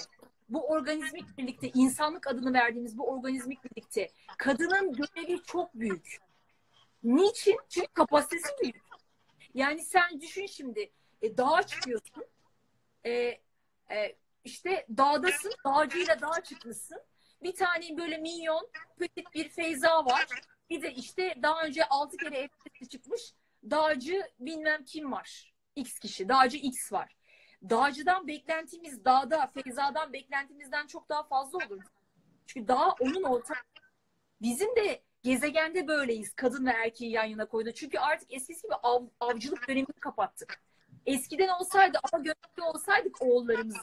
bu organizmik birlikte insanlık adını verdiğimiz bu organizmik birlikte kadının görevi çok büyük. Niçin? Çünkü kapasitesi büyük. Yani sen düşün şimdi e, dağa çıkıyorsun. E, e, işte dağdasın. Dağcıyla dağa çıkmışsın. Bir tane böyle minyon petit bir Feyza var. Bir de işte daha önce altı kere Everest'e çıkmış dağcı bilmem kim var. X kişi. Dağcı X var. Dağcıdan beklentimiz dağda, Feyza'dan beklentimizden çok daha fazla olur. Çünkü dağ onun orta. Bizim de gezegende böyleyiz. Kadın ve erkeği yan yana koydu. Çünkü artık eskisi gibi av, avcılık dönemini kapattık. Eskiden olsaydı ama gönüllü olsaydık oğullarımız.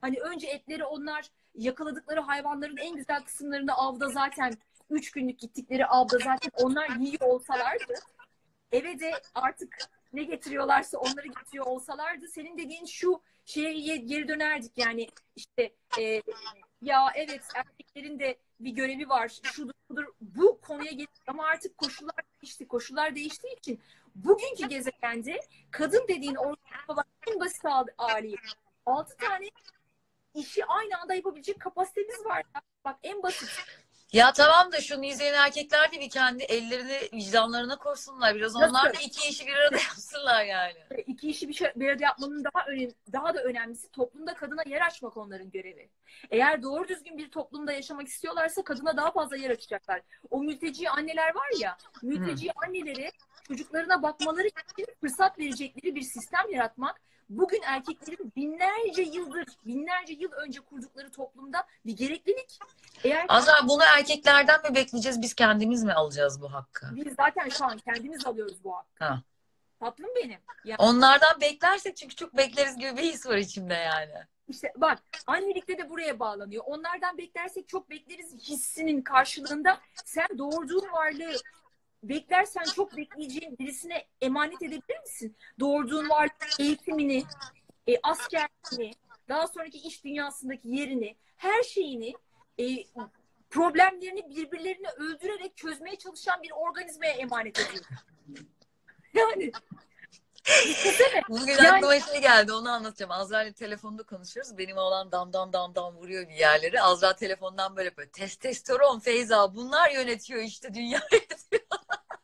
Hani önce etleri onlar yakaladıkları hayvanların en güzel kısımlarında avda zaten üç günlük gittikleri avda zaten onlar yiyor olsalardı eve de artık ne getiriyorlarsa onları getiriyor olsalardı senin dediğin şu şeye geri dönerdik yani işte e, ya evet erkeklerin de bir görevi var şudur budur bu konuya gelir ama artık koşullar değişti koşullar değiştiği için bugünkü gezegende kadın dediğin ortalama en basit hali altı tane işi aynı anda yapabilecek kapasitemiz var. Bak en basit. Ya tamam da şunu izleyen erkekler de bir kendi ellerini vicdanlarına koysunlar. Biraz Nasıl? onlar da iki işi bir arada yapsınlar yani. İki işi bir, şey, bir arada yapmanın daha önemli, daha da önemlisi toplumda kadına yer açmak onların görevi. Eğer doğru düzgün bir toplumda yaşamak istiyorlarsa kadına daha fazla yer açacaklar. O mülteci anneler var ya, mülteci annelere çocuklarına bakmaları için fırsat verecekleri bir sistem yaratmak bugün erkeklerin binlerce yıldır, binlerce yıl önce kurdukları toplumda bir gereklilik. Eğer Azra bunu erkeklerden mi bekleyeceğiz? Biz kendimiz mi alacağız bu hakkı? biz zaten şu an kendimiz alıyoruz bu hakkı. Ha. Tatlım benim. Yani Onlardan beklersek çünkü çok bekleriz gibi bir his var içimde yani. işte bak annelikte de buraya bağlanıyor. Onlardan beklersek çok bekleriz hissinin karşılığında sen doğurduğun varlığı beklersen çok bekleyeceğin birisine emanet edebilir misin? Doğurduğun varlık eğitimini, e, askerliğini, daha sonraki iş dünyasındaki yerini, her şeyini e, problemlerini birbirlerini öldürerek çözmeye çalışan bir organizmaya emanet ediyor. Yani. Bugün Yani- aklıma şey geldi onu anlatacağım. Azra ile telefonda konuşuyoruz. Benim oğlan dam dam dam dam vuruyor bir yerleri. Azra telefondan böyle böyle testosteron Feyza bunlar yönetiyor işte dünya yönetiyor.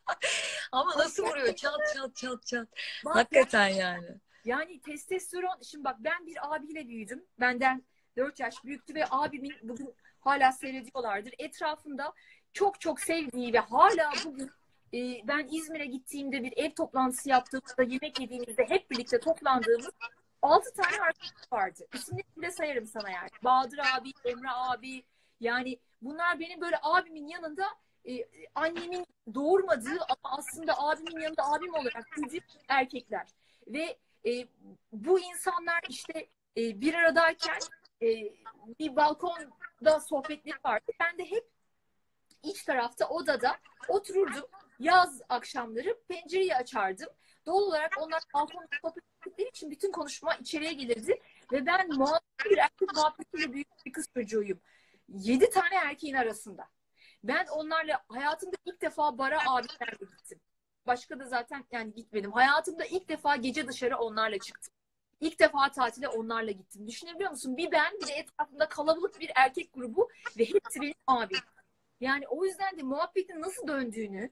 Ama nasıl vuruyor? Çat çat çat çat. Bak, Hakikaten yani. Yani testosteron, şimdi bak ben bir abiyle büyüdüm. Benden 4 yaş büyüktü ve abimin bugün hala seyrediyorlardır. Etrafında çok çok sevdiği ve hala bugün e, ben İzmir'e gittiğimde bir ev toplantısı yaptığımızda yemek yediğimizde hep birlikte toplandığımız 6 tane arkadaş vardı. İsimlerini de sayarım sana yani. Bahadır abi, Emre abi yani bunlar benim böyle abimin yanında e, annemin doğurmadığı ama aslında abimin yanında abim olarak büyüdüğüm erkekler. Ve e, bu insanlar işte e, bir aradayken e, bir balkonda sohbetleri vardı. Ben de hep iç tarafta odada otururdum. Yaz akşamları pencereyi açardım. Doğal olarak onlar balkonda sohbet ettikleri için bütün konuşma içeriye gelirdi. Ve ben muhabbet bir erkek muhabbetiyle büyük bir kız çocuğuyum. Yedi tane erkeğin arasında. Ben onlarla hayatımda ilk defa bara abilerle gittim. Başka da zaten yani gitmedim. Hayatımda ilk defa gece dışarı onlarla çıktım. İlk defa tatile onlarla gittim. Düşünebiliyor musun? Bir ben bir de etrafımda kalabalık bir erkek grubu ve hepsi benim abim. Yani o yüzden de muhabbetin nasıl döndüğünü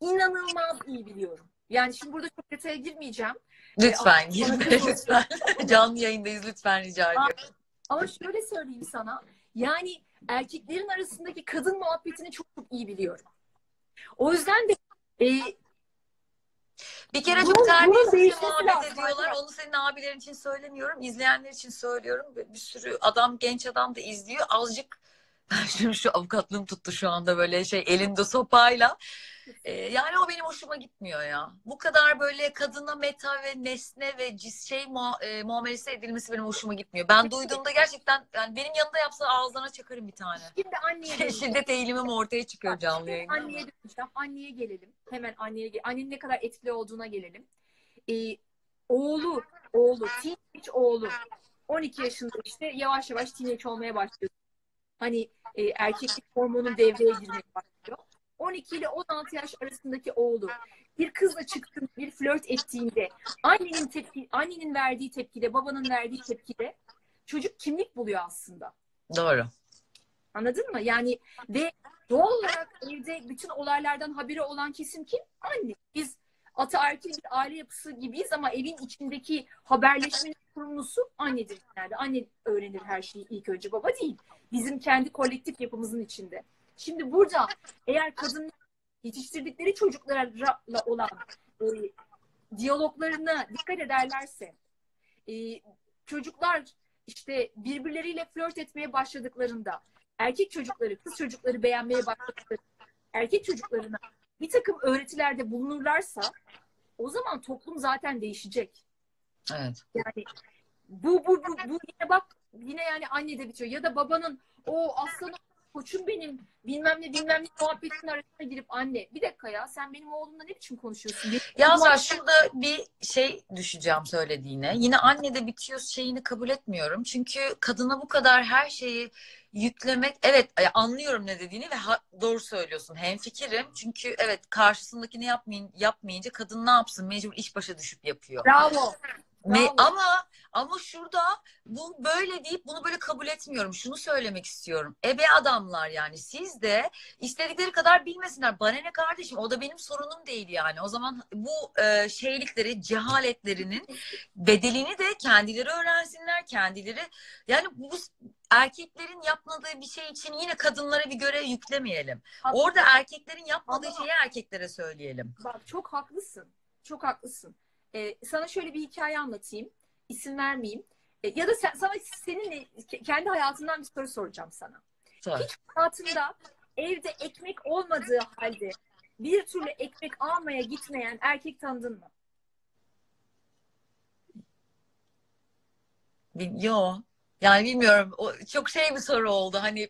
inanılmaz iyi biliyorum. Yani şimdi burada çok detaya girmeyeceğim. Lütfen Ee, girme lütfen. Canlı yayındayız lütfen rica ediyorum. Ama şöyle söyleyeyim sana. Yani erkeklerin arasındaki kadın muhabbetini çok çok iyi biliyorum. O yüzden de e, Bir kere Bunun- çok değişmesi muhabbet ediyorlar. Onu senin abilerin için söylemiyorum. izleyenler için söylüyorum. Bir sürü adam, genç adam da izliyor. Azıcık şimdi şu avukatlığım tuttu şu anda böyle şey elinde sopayla. Ee, yani o benim hoşuma gitmiyor ya. Bu kadar böyle kadına meta ve nesne ve cis şey muha- e, muamelesi edilmesi benim hoşuma gitmiyor. Ben duyduğumda gerçekten yani benim yanında yapsa ağzına çakarım bir tane. şimdi anneye döneceğim. Şiddet eğilimim ortaya çıkıyor canlı yayında. Anneye döneceğim. Anneye gelelim. Hemen anneye gel. Annenin ne kadar etkili olduğuna gelelim. Ee, oğlu, oğlu, teenage oğlu. 12 yaşında işte yavaş yavaş teenage olmaya başlıyor. Hani e, erkeklik hormonun devreye girmeye başlıyor. 12 ile 16 yaş arasındaki oğlu bir kızla çıktığında, bir flört ettiğinde annenin tepki, annenin verdiği tepkide, babanın verdiği tepkide çocuk kimlik buluyor aslında. Doğru. Anladın mı? Yani ve doğal olarak evde bütün olaylardan haberi olan kesim kim? Anne. Biz ataerkil bir aile yapısı gibiyiz ama evin içindeki haberleşmenin sorumlusu annedir genelde. Anne öğrenir her şeyi ilk önce baba değil. Bizim kendi kolektif yapımızın içinde. Şimdi burada eğer kadın yetiştirdikleri çocuklarla olan e, diyaloglarına dikkat ederlerse, e, çocuklar işte birbirleriyle flört etmeye başladıklarında, erkek çocukları, kız çocukları beğenmeye başladıklarında, erkek çocuklarına bir takım öğretilerde bulunurlarsa o zaman toplum zaten değişecek. Evet. Yani bu bu bu, bu yine bak yine yani anne de bitiyor ya da babanın o aslanım koçum benim bilmem ne bilmem ne muhabbetin arasına girip anne bir dakika ya sen benim oğlumla ne biçim konuşuyorsun? Benim Yalnız var şurada bir şey düşeceğim söylediğine. Yine anne de bitiyor şeyini kabul etmiyorum. Çünkü kadına bu kadar her şeyi yüklemek evet anlıyorum ne dediğini ve ha- doğru söylüyorsun. Hemfikirim. Çünkü evet karşısındakini yapmayın, yapmayınca kadın ne yapsın? Mecbur iş başa düşüp yapıyor. Bravo. Me- Bravo. ama ama şurada bu böyle deyip bunu böyle kabul etmiyorum. Şunu söylemek istiyorum. Ebe adamlar yani siz de istedikleri kadar bilmesinler. Bana ne kardeşim o da benim sorunum değil yani. O zaman bu e, şeylikleri, cehaletlerinin bedelini de kendileri öğrensinler, kendileri. Yani bu erkeklerin yapmadığı bir şey için yine kadınlara bir görev yüklemeyelim. Orada erkeklerin yapmadığı Ama- şeyi erkeklere söyleyelim. Bak çok haklısın. Çok haklısın. Ee, sana şöyle bir hikaye anlatayım. İsim vermeyeyim. Ee, ya da sen, sana seninle ke- kendi hayatından bir soru soracağım sana. Söyle. Hayatında evde ekmek olmadığı halde bir türlü ekmek almaya gitmeyen erkek tanıdın mı? Yo. Yani bilmiyorum. O çok şey bir soru oldu. Hani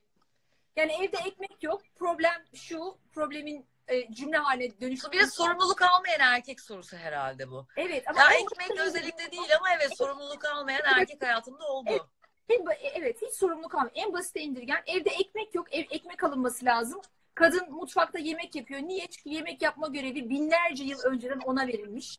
Yani evde ekmek yok. Problem şu. Problemin e, cümle haline dönüştü. bir de sorumluluk almayan erkek sorusu herhalde bu. Evet ama Ya ekmek özelinde değil ama evet sorumluluk almayan erkek hayatımda oldu. Ba- e, evet hiç sorumluluk almıyor. En basite indirgen evde ekmek yok. Ev, ekmek alınması lazım. Kadın mutfakta yemek yapıyor. Niye? Çünkü yemek yapma görevi binlerce yıl önceden ona verilmiş.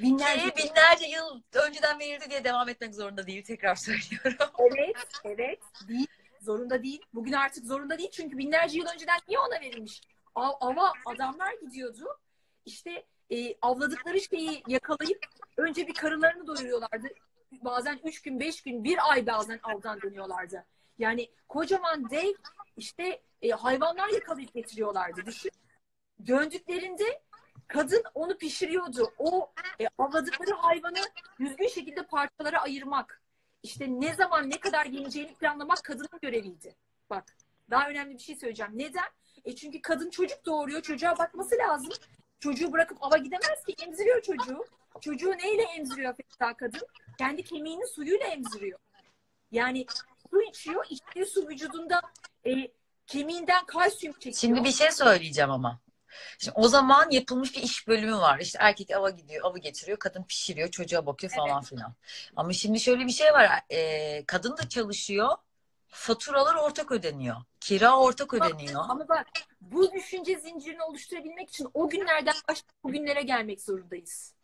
Binlerce Ki binlerce yıl önceden verildi diye devam etmek zorunda değil. Tekrar söylüyorum. Evet, evet. Değil. Zorunda değil. Bugün artık zorunda değil. Çünkü binlerce yıl önceden niye ona verilmiş? Av, ava adamlar gidiyordu. İşte e, avladıkları şeyi yakalayıp önce bir karılarını doyuruyorlardı. Bazen üç gün, beş gün, bir ay bazen avdan dönüyorlardı. Yani kocaman dev işte e, hayvanlar yakalayıp getiriyorlardı. Düşün. Döndüklerinde kadın onu pişiriyordu. O e, avladıkları hayvanı düzgün şekilde parçalara ayırmak işte ne zaman ne kadar yeneceğini planlamak kadının göreviydi. Bak daha önemli bir şey söyleyeceğim. Neden? E çünkü kadın çocuk doğuruyor. Çocuğa bakması lazım. Çocuğu bırakıp ava gidemez ki. Emziriyor çocuğu. Çocuğu neyle emziriyor Fetha kadın? Kendi kemiğinin suyuyla emziriyor. Yani su içiyor. İçtiği su vücudunda e, kemiğinden kalsiyum çekiyor. Şimdi bir şey söyleyeceğim ama. Şimdi o zaman yapılmış bir iş bölümü var. İşte erkek ava gidiyor, avı getiriyor, kadın pişiriyor, çocuğa bakıyor falan filan. Ama şimdi şöyle bir şey var. Ee, kadın da çalışıyor. Faturalar ortak ödeniyor. Kira ortak ödeniyor. Ama bak bu düşünce zincirini oluşturabilmek için o günlerden başlayıp bugünlere gelmek zorundayız.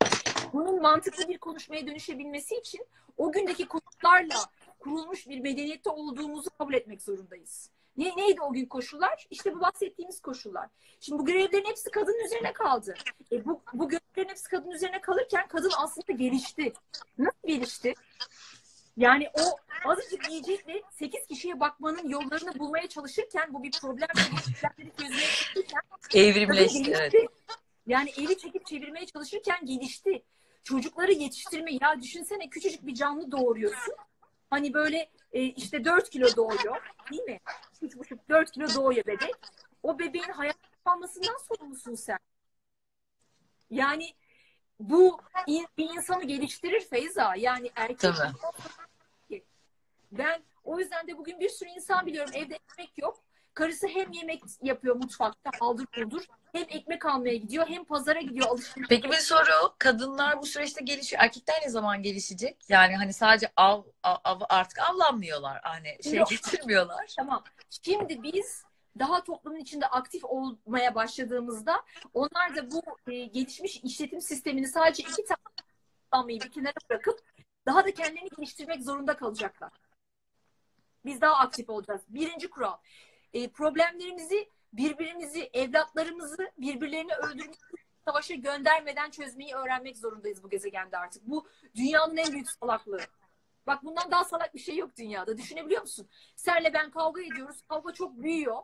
Bunun mantıklı bir konuşmaya dönüşebilmesi için o gündeki koşullarla kurulmuş bir medeniyette olduğumuzu kabul etmek zorundayız. Ne, neydi o gün koşullar? İşte bu bahsettiğimiz koşullar. Şimdi bu görevlerin hepsi kadının üzerine kaldı. E bu, bu görevlerin hepsi kadının üzerine kalırken kadın aslında gelişti. Nasıl gelişti? Yani o azıcık yiyecekle 8 kişiye bakmanın yollarını bulmaya çalışırken bu bir problem problemleri çözmeye çalışırken Evrimleşti. Evet. Yani eli çekip çevirmeye çalışırken gelişti. Çocukları yetiştirme ya düşünsene küçücük bir canlı doğuruyorsun. Hani böyle e, işte 4 kilo doğuyor değil mi? 3,5-4 kilo doğuyor bebek. O bebeğin hayatta kalmasından sorumlusun sen. Yani bu bir insanı geliştirir Feyza. Yani erkek Tabii. Ben o yüzden de bugün bir sürü insan biliyorum evde ekmek yok. Karısı hem yemek yapıyor mutfakta aldır buldur hem ekmek almaya gidiyor hem pazara gidiyor alışveriş. Peki bir soru. Kadınlar bu süreçte gelişiyor. Erkekler ne zaman gelişecek? Yani hani sadece av, av, av- artık avlanmıyorlar. Hani şey Yok. getirmiyorlar. Tamam. Şimdi biz daha toplumun içinde aktif olmaya başladığımızda onlar da bu e, gelişmiş işletim sistemini sadece iki tane bir kenara bırakıp daha da kendilerini geliştirmek zorunda kalacaklar. Biz daha aktif olacağız. Birinci kural. E, problemlerimizi, birbirimizi, evlatlarımızı birbirlerini öldürmek savaşa göndermeden çözmeyi öğrenmek zorundayız bu gezegende artık. Bu dünyanın en büyük salaklığı. Bak bundan daha salak bir şey yok dünyada. Düşünebiliyor musun? Senle ben kavga ediyoruz. Kavga çok büyüyor.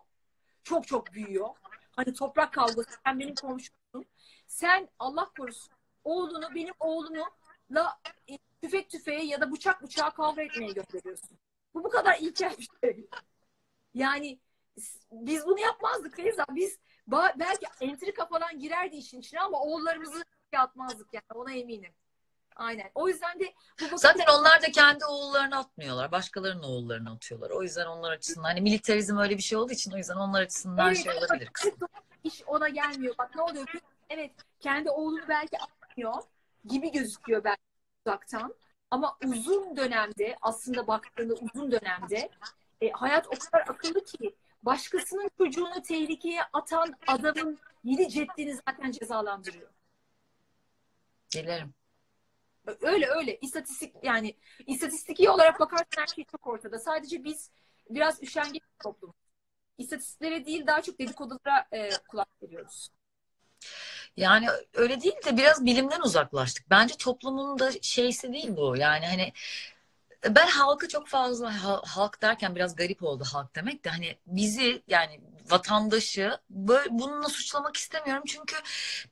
Çok çok büyüyor. Hani toprak kavgası. Sen benim komşumsun. Sen Allah korusun oğlunu benim oğlumla e, tüfek tüfeğe ya da bıçak bıçağa kavga etmeye gönderiyorsun. Bu bu kadar ilkel bir şey. Yani biz bunu yapmazdık Feyza. Biz belki entrika falan girerdi işin içine ama oğullarımızı atmazdık yani ona eminim. Aynen. O yüzden de bu Zaten onlar da kendi oğullarını atmıyorlar. Başkalarının oğullarını atıyorlar. O yüzden onlar açısından hani militarizm öyle bir şey olduğu için o yüzden onlar açısından Evet, şey olabilir. iş ona gelmiyor. Bak ne oluyor? Evet kendi oğlunu belki atmıyor gibi gözüküyor belki uzaktan. Ama uzun dönemde aslında baktığında uzun dönemde e, hayat o kadar akıllı ki başkasının çocuğunu tehlikeye atan adamın yedi ceddini zaten cezalandırıyor. Dilerim. Öyle öyle. İstatistik yani istatistiki olarak bakarsan her şey çok ortada. Sadece biz biraz üşengeç bir toplum. İstatistiklere değil daha çok dedikodulara e, kulak veriyoruz. Yani öyle değil de biraz bilimden uzaklaştık. Bence toplumun da şeysi değil bu. Yani hani ben halkı çok fazla ha- halk derken biraz garip oldu halk demek de hani bizi yani vatandaşı böyle bununla suçlamak istemiyorum çünkü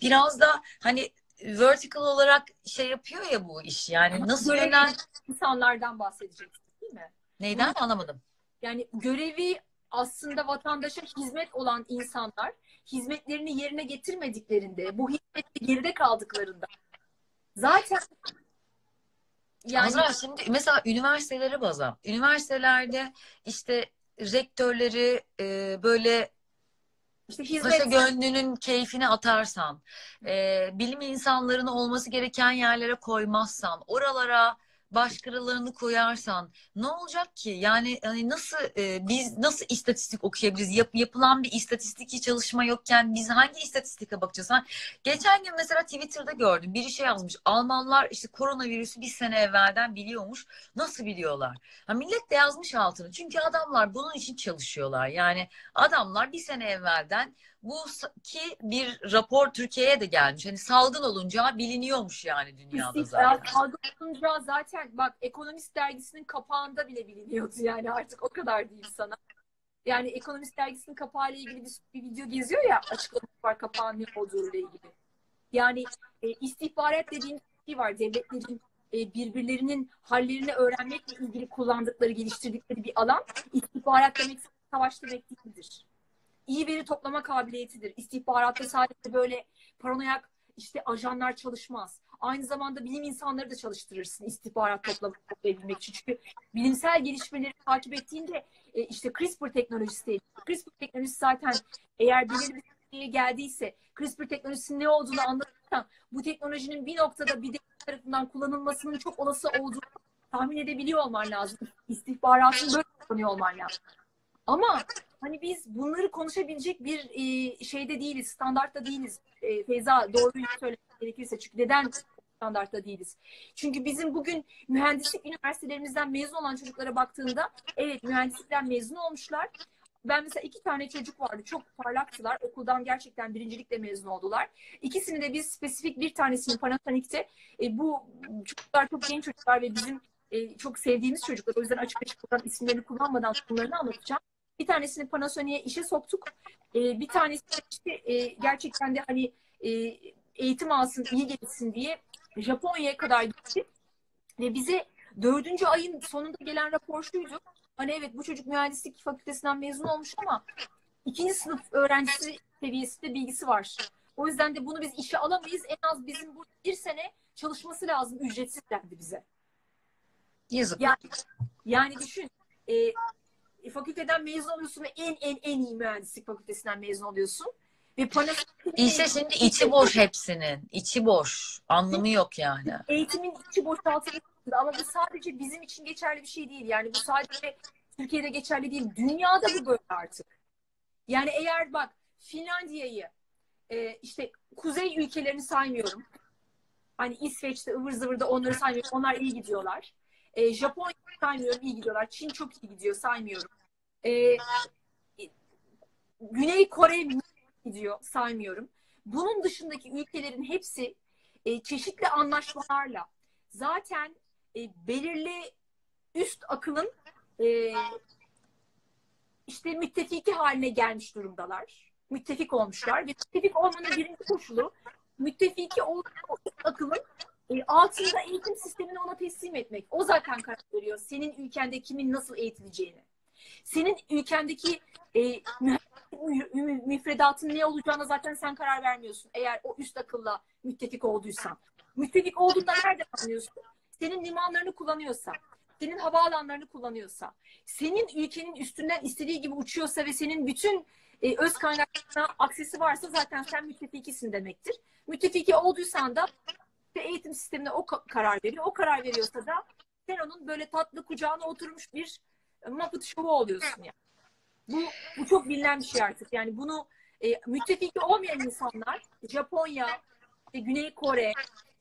biraz da hani vertical olarak şey yapıyor ya bu iş yani nasıl yönel insanlardan bahsedeceksin değil mi? neyden anlamadım. Yani görevi aslında vatandaşa hizmet olan insanlar hizmetlerini yerine getirmediklerinde, bu hizmette geride kaldıklarında zaten yani Yani şimdi mesela üniversiteleri baza. Üniversitelerde işte rektörleri e, böyle işte hizmet gönlünün keyfini atarsan, e, bilim insanlarını olması gereken yerlere koymazsan, oralara başkalarını koyarsan ne olacak ki? Yani hani nasıl e, biz nasıl istatistik okuyabiliriz? Yap, yapılan bir istatistiki çalışma yokken biz hangi istatistike bakacağız? Ha, geçen gün mesela Twitter'da gördüm. Biri şey yazmış. Almanlar işte koronavirüsü bir sene evvelden biliyormuş. Nasıl biliyorlar? Ha, millet de yazmış altını. Çünkü adamlar bunun için çalışıyorlar. Yani adamlar bir sene evvelden bu ki bir rapor Türkiye'ye de gelmiş. Hani salgın olunca biliniyormuş yani dünyada zaten. Salgın olunca zaten bak Ekonomist dergisinin kapağında bile biliniyordu yani artık o kadar değil sana. Yani Ekonomist dergisinin kapağıyla ilgili bir, bir video geziyor ya açıklaması var kapağın ne olduğuyla ilgili. Yani e, istihbarat dediğin şey var. Devletlerin e, birbirlerinin hallerini öğrenmekle ilgili kullandıkları, geliştirdikleri bir alan. İstihbarat demek savaş demek değildir. İyi veri toplama kabiliyetidir. İstihbaratta sadece böyle paranoyak işte ajanlar çalışmaz. Aynı zamanda bilim insanları da çalıştırırsın istihbarat toplamak için. Çünkü bilimsel gelişmeleri takip ettiğinde e, işte CRISPR teknolojisi değil. CRISPR teknolojisi zaten eğer belirli bir geldiyse CRISPR teknolojisinin ne olduğunu anlatırsan bu teknolojinin bir noktada bir devlet tarafından kullanılmasının çok olası olduğunu tahmin edebiliyor olman lazım. İstihbaratın böyle kullanıyor olman lazım. Ama hani biz bunları konuşabilecek bir e, şeyde değiliz, standartta değiliz. E, Feyza doğruyu söylemek gerekirse. Çünkü neden standartta değiliz? Çünkü bizim bugün mühendislik üniversitelerimizden mezun olan çocuklara baktığında evet mühendislikten mezun olmuşlar. Ben mesela iki tane çocuk vardı. Çok parlaktılar. Okuldan gerçekten birincilikle mezun oldular. İkisini de biz spesifik bir tanesini Panasonic'te e, bu çocuklar çok genç çocuklar ve bizim e, çok sevdiğimiz çocuklar. O yüzden açık açık isimlerini kullanmadan bunlarını anlatacağım. Bir tanesini Panasonic'e işe soktuk. E, bir tanesi işte e, gerçekten de hani e, eğitim alsın, iyi gelişsin diye Japonya'ya kadar gitti. Ve bize dördüncü ayın sonunda gelen rapor şuydu. Hani evet bu çocuk mühendislik fakültesinden mezun olmuş ama ikinci sınıf öğrencisi seviyesinde bilgisi var. O yüzden de bunu biz işe alamayız. En az bizim bu bir sene çalışması lazım. Ücretsiz dendi bize. Yazık. Yani, yani düşün. E, fakülteden mezun oluyorsun ve en en en iyi mühendislik fakültesinden mezun oluyorsun. Ve İşte şimdi içi boş hepsinin. İçi boş. Anlamı yok yani. eğitimin içi boşaltılıyor. Ama bu sadece bizim için geçerli bir şey değil. Yani bu sadece Türkiye'de geçerli değil. Dünyada bu böyle artık. Yani eğer bak Finlandiya'yı e, işte kuzey ülkelerini saymıyorum. Hani İsveç'te ıvır zıvırda onları saymıyorum. Onlar iyi gidiyorlar. E, Japonya'yı saymıyorum iyi gidiyorlar. Çin çok iyi gidiyor saymıyorum. E, Güney Kore gidiyor saymıyorum. Bunun dışındaki ülkelerin hepsi e, çeşitli anlaşmalarla zaten e, belirli üst akılın e, işte müttefiki haline gelmiş durumdalar. Müttefik olmuşlar ve müttefik olmanın birinci koşulu müttefiki olduğu akımın e, altında eğitim sistemini ona teslim etmek. O zaten karar veriyor. Senin ülkende kimin nasıl eğitileceğini. Senin ülkendeki e, müfredatın ne olacağına zaten sen karar vermiyorsun. Eğer o üst akılla müttefik olduysan. Müttefik olduğunda nerede anlıyorsun? Senin limanlarını kullanıyorsa, senin havaalanlarını kullanıyorsa, senin ülkenin üstünden istediği gibi uçuyorsa ve senin bütün e, öz kaynaklarına aksesi varsa zaten sen müttefikisin demektir. Müttefiki olduysan da eğitim sistemine o karar veriyor. O karar veriyorsa da sen onun böyle tatlı kucağına oturmuş bir Muppet şovu oluyorsun yani. Bu, bu çok bilinen bir şey artık. Yani bunu e, müttefiki olmayan insanlar Japonya, işte Güney Kore,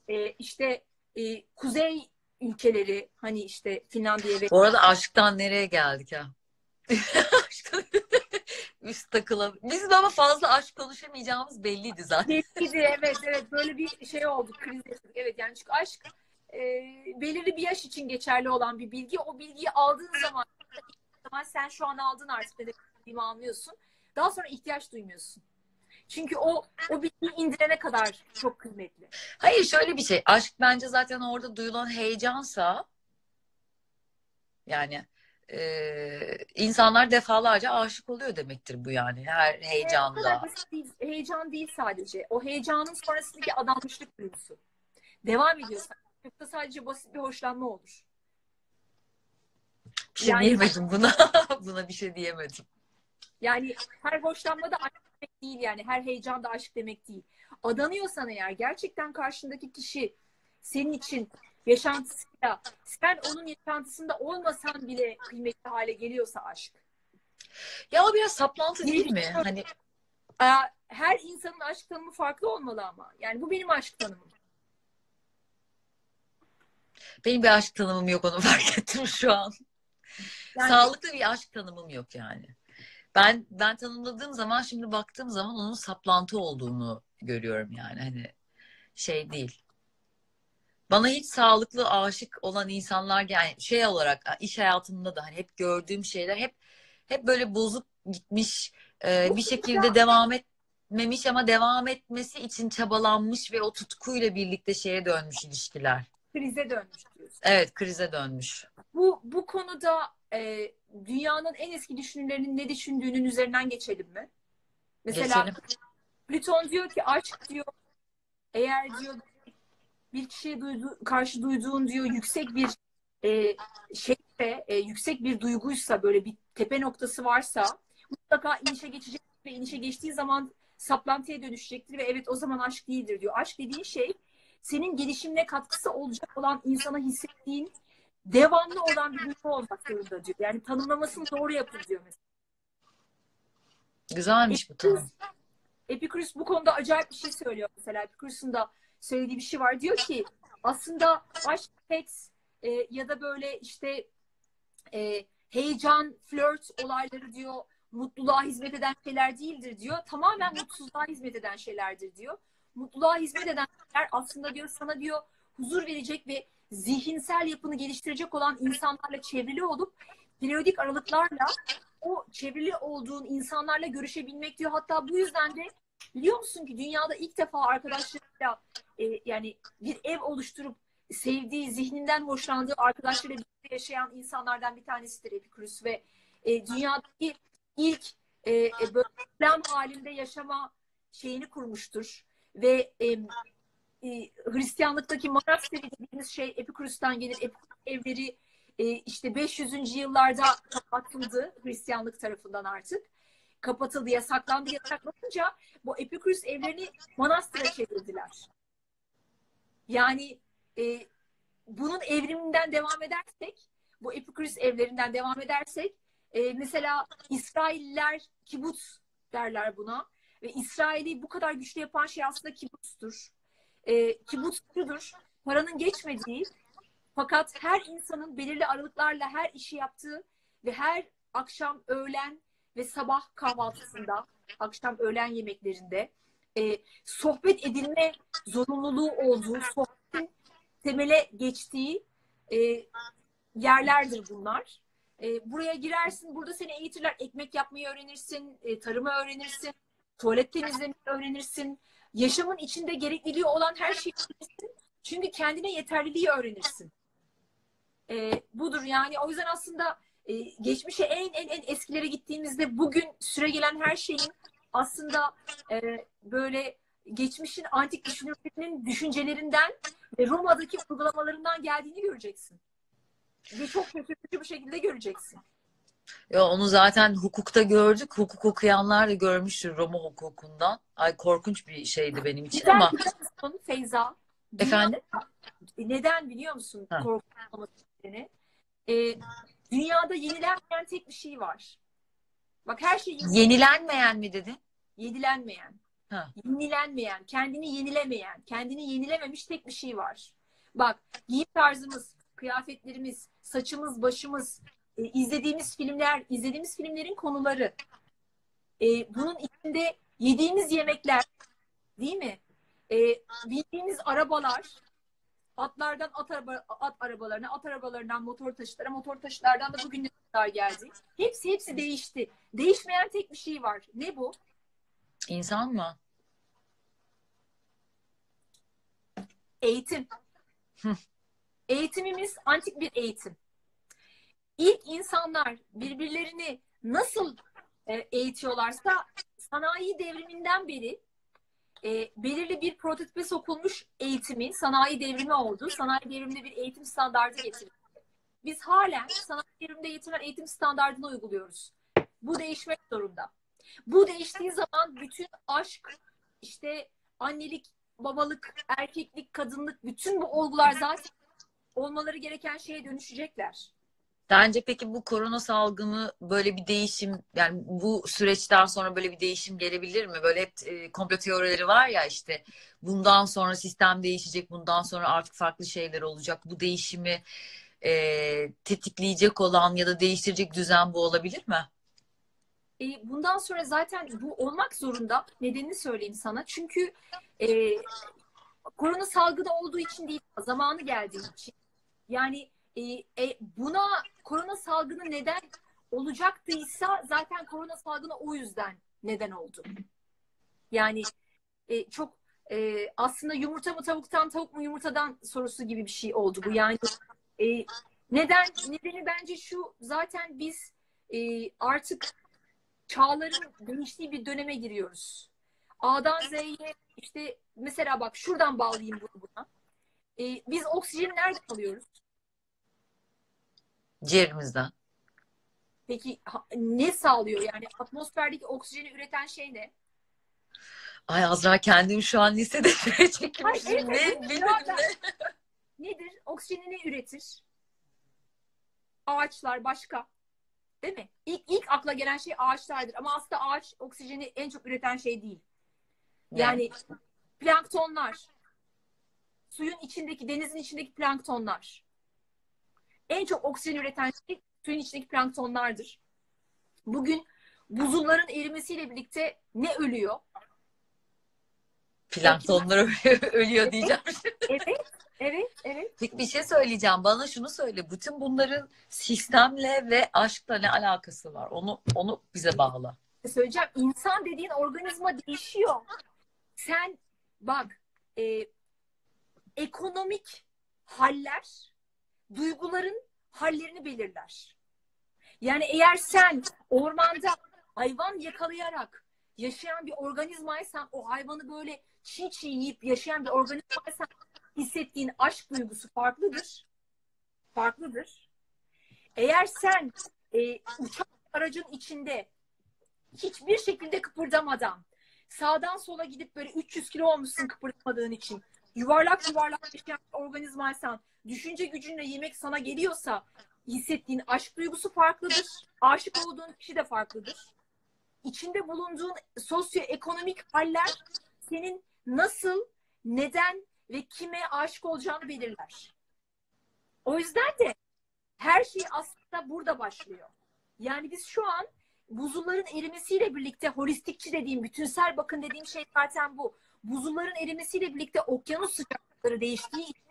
e, işte e, Kuzey ülkeleri hani işte Finlandiya ve... Bu arada aşktan nereye geldik ha? Üst takıla. Bizim ama fazla aşk konuşamayacağımız belliydi zaten. Belliydi evet evet böyle bir şey oldu kriz yaşadık. Evet yani çünkü aşk e, belirli bir yaş için geçerli olan bir bilgi. O bilgiyi aldığın zaman zaman sen şu an aldın artık ne dediğimi anlıyorsun. Daha sonra ihtiyaç duymuyorsun. Çünkü o o bilgiyi indirene kadar çok kıymetli. Hayır şöyle bir şey. Aşk bence zaten orada duyulan heyecansa yani e, insanlar defalarca aşık oluyor demektir bu yani. Her heyecanla. Değil, heyecan değil sadece. O heyecanın sonrasındaki adanmışlık duygusu. Devam ediyorsan. Yoksa sadece basit bir hoşlanma olur. Bir şey yani, diyemedim buna. buna bir şey diyemedim. Yani her hoşlanma da aşk demek değil yani. Her heyecan da aşk demek değil. Adanıyorsan eğer gerçekten karşındaki kişi senin için yaşantısıyla sen onun yaşantısında olmasan bile kıymetli hale geliyorsa aşk. Ya o biraz saplantı değil, değil mi? Hani her insanın aşk tanımı farklı olmalı ama. Yani bu benim aşk tanımım. Benim bir aşk tanımım yok onu fark ettim şu an. Yani... Sağlıklı bir aşk tanımım yok yani. Ben ben tanımladığım zaman şimdi baktığım zaman onun saplantı olduğunu görüyorum yani hani şey değil. Bana hiç sağlıklı aşık olan insanlar yani şey olarak iş hayatında da hani hep gördüğüm şeyler hep hep böyle bozuk gitmiş e, bir şekilde devam etmemiş ama devam etmesi için çabalanmış ve o tutkuyla birlikte şeye dönmüş ilişkiler. Krize dönmüş diyorsun. Evet krize dönmüş. Bu bu konuda e, dünyanın en eski düşünürlerinin ne düşündüğünün üzerinden geçelim mi? Mesela geçelim. Platon diyor ki aşk diyor eğer diyor bir kişiye duydu, karşı duyduğun diyor yüksek bir e, şeyse, e, yüksek bir duyguysa böyle bir tepe noktası varsa mutlaka inişe geçecek ve inişe geçtiği zaman saplantıya dönüşecektir ve evet o zaman aşk değildir diyor. Aşk dediğin şey senin gelişimine katkısı olacak olan insana hissettiğin devamlı olan bir duygu olmak zorunda diyor. Yani tanımlamasını doğru yapın diyor mesela. Güzelmiş bu tanım. Epikürüs bu konuda acayip bir şey söylüyor mesela. Epikürüs'ün de söylediği bir şey var. Diyor ki aslında aşk, seks e, ya da böyle işte e, heyecan, flört olayları diyor mutluluğa hizmet eden şeyler değildir diyor. Tamamen mutsuzluğa hizmet eden şeylerdir diyor. Mutluluğa hizmet eden şeyler aslında diyor sana diyor huzur verecek ve zihinsel yapını geliştirecek olan insanlarla çevrili olup periyodik aralıklarla o çevrili olduğun insanlarla görüşebilmek diyor. Hatta bu yüzden de biliyor musun ki dünyada ilk defa arkadaşlarıyla e, yani bir ev oluşturup sevdiği, zihninden hoşlandığı arkadaşlarıyla birlikte yaşayan insanlardan bir tanesidir Epikürüs ve e, dünyadaki ilk e, e, böyle plan halinde yaşama şeyini kurmuştur ve e, e, Hristiyanlıktaki monasteri dediğimiz şey Epikürüs'ten gelir. Epikürüs evleri e, işte 500. yıllarda kapatıldı Hristiyanlık tarafından artık. Kapatıldı, yasaklandı. Yasaklanınca bu Epikürüs evlerini manastıra çevirdiler. Yani e, bunun evriminden devam edersek, bu Epikürüs evlerinden devam edersek, e, mesela İsrailler kibutz derler buna. Ve İsrail'i bu kadar güçlü yapan şey aslında kibutztur. E, kibutzçudur. Paranın geçmediği fakat her insanın belirli aralıklarla her işi yaptığı ve her akşam, öğlen ve sabah kahvaltısında, akşam öğlen yemeklerinde e, sohbet edilme zorunluluğu olduğu, sohbetin temele geçtiği e, yerlerdir bunlar. E, buraya girersin, burada seni eğitirler. Ekmek yapmayı öğrenirsin, e, tarımı öğrenirsin, tuvalet temizlemeyi öğrenirsin. Yaşamın içinde gerekliliği olan her şeyi öğrenirsin. Çünkü kendine yeterliliği öğrenirsin. Ee, budur yani. O yüzden aslında e, geçmişe en en en eskilere gittiğimizde bugün süre gelen her şeyin aslında e, böyle geçmişin antik düşünürlerinin düşüncelerinden ve Roma'daki uygulamalarından geldiğini göreceksin. Ve çok şaşırtıcı bir şekilde göreceksin. Ya onu zaten hukukta gördük. Hukuk okuyanlar da görmüştür Roma hukukundan. Ay korkunç bir şeydi benim için Neden ama biliyor musun Feyza? efendim Neden biliyor musun Ha. korkunç nedeni? Ee, dünyada yenilenmeyen tek bir şey var. Bak her şey yeni- yenilenmeyen mi dedin? yenilenmeyen. Ha. Yenilenmeyen, kendini yenilemeyen, kendini yenilememiş tek bir şey var. Bak giyim tarzımız, kıyafetlerimiz, saçımız, başımız, e, izlediğimiz filmler, izlediğimiz filmlerin konuları. E, bunun içinde yediğimiz yemekler, değil mi? E, bindiğimiz arabalar, atlardan at, araba, at arabalarına, at arabalarından motor taşıtlara, motor taşıtlardan da bugüne kadar geldi. Hepsi hepsi değişti. Değişmeyen tek bir şey var. Ne bu? İnsan mı? Eğitim. Eğitimimiz antik bir eğitim. İlk insanlar birbirlerini nasıl e, eğitiyorlarsa sanayi devriminden beri e, belirli bir prototipe sokulmuş eğitimin sanayi devrimi oldu. Sanayi devriminde bir eğitim standardı getirildi. Biz halen sanayi devriminde getirilen eğitim standartını uyguluyoruz. Bu değişmek zorunda. Bu değiştiği zaman bütün aşk, işte annelik, babalık, erkeklik, kadınlık bütün bu olgular zaten olmaları gereken şeye dönüşecekler. Sence peki bu korona salgını böyle bir değişim yani bu süreçten sonra böyle bir değişim gelebilir mi? Böyle hep e, komplo teorileri var ya işte bundan sonra sistem değişecek, bundan sonra artık farklı şeyler olacak. Bu değişimi e, tetikleyecek olan ya da değiştirecek düzen bu olabilir mi? E, bundan sonra zaten bu olmak zorunda. Nedenini söyleyeyim sana. Çünkü e, korona salgını olduğu için değil, zamanı geldiği için. Yani e, e, buna korona salgını neden olacaktıysa zaten korona salgını o yüzden neden oldu. Yani e, çok e, aslında yumurta mı tavuktan, tavuk mu yumurtadan sorusu gibi bir şey oldu bu. Yani e, neden nedeni bence şu zaten biz e, artık çağların değiştiği bir döneme giriyoruz. A'dan Z'ye işte mesela bak şuradan bağlayayım bunu buna. Ee, biz oksijeni nereden alıyoruz? Ciğerimizden. Peki ne sağlıyor yani atmosferdeki oksijeni üreten şey ne? Ay Azra kendim şu an lisede çekmişim. evet, Ne, evet, zaten. ne. Nedir? Oksijeni ne üretir? Ağaçlar başka. Değil mi? İlk, ilk akla gelen şey ağaçlardır. Ama aslında ağaç oksijeni en çok üreten şey değil. Ne? Yani planktonlar, suyun içindeki, denizin içindeki planktonlar. En çok oksijen üreten şey suyun içindeki planktonlardır. Bugün buzulların erimesiyle birlikte ne ölüyor? Planktonlar ölüyor diyeceğim. Evet, evet, evet. Peki bir şey söyleyeceğim. Bana şunu söyle. Bütün bunların sistemle ve aşkla ne alakası var? Onu onu bize bağla. Söyleyeceğim. İnsan dediğin organizma değişiyor. Sen bak, e, ekonomik haller duyguların hallerini belirler. Yani eğer sen ormanda hayvan yakalayarak yaşayan bir organizmaysan o hayvanı böyle çiğ çiğ yiyip yaşayan bir organizmaysan hissettiğin aşk duygusu farklıdır. Farklıdır. Eğer sen e, uçak aracın içinde hiçbir şekilde kıpırdamadan sağdan sola gidip böyle 300 kilo olmuşsun kıpırdamadığın için yuvarlak yuvarlak yaşayan bir organizmaysan düşünce gücünle yemek sana geliyorsa hissettiğin aşk duygusu farklıdır. Aşık olduğun kişi de farklıdır. İçinde bulunduğun sosyoekonomik haller senin nasıl, neden ve kime aşık olacağını belirler. O yüzden de her şey aslında burada başlıyor. Yani biz şu an buzulların erimesiyle birlikte holistikçi dediğim, bütünsel bakın dediğim şey zaten bu. Buzulların erimesiyle birlikte okyanus sıcaklıkları değiştiği için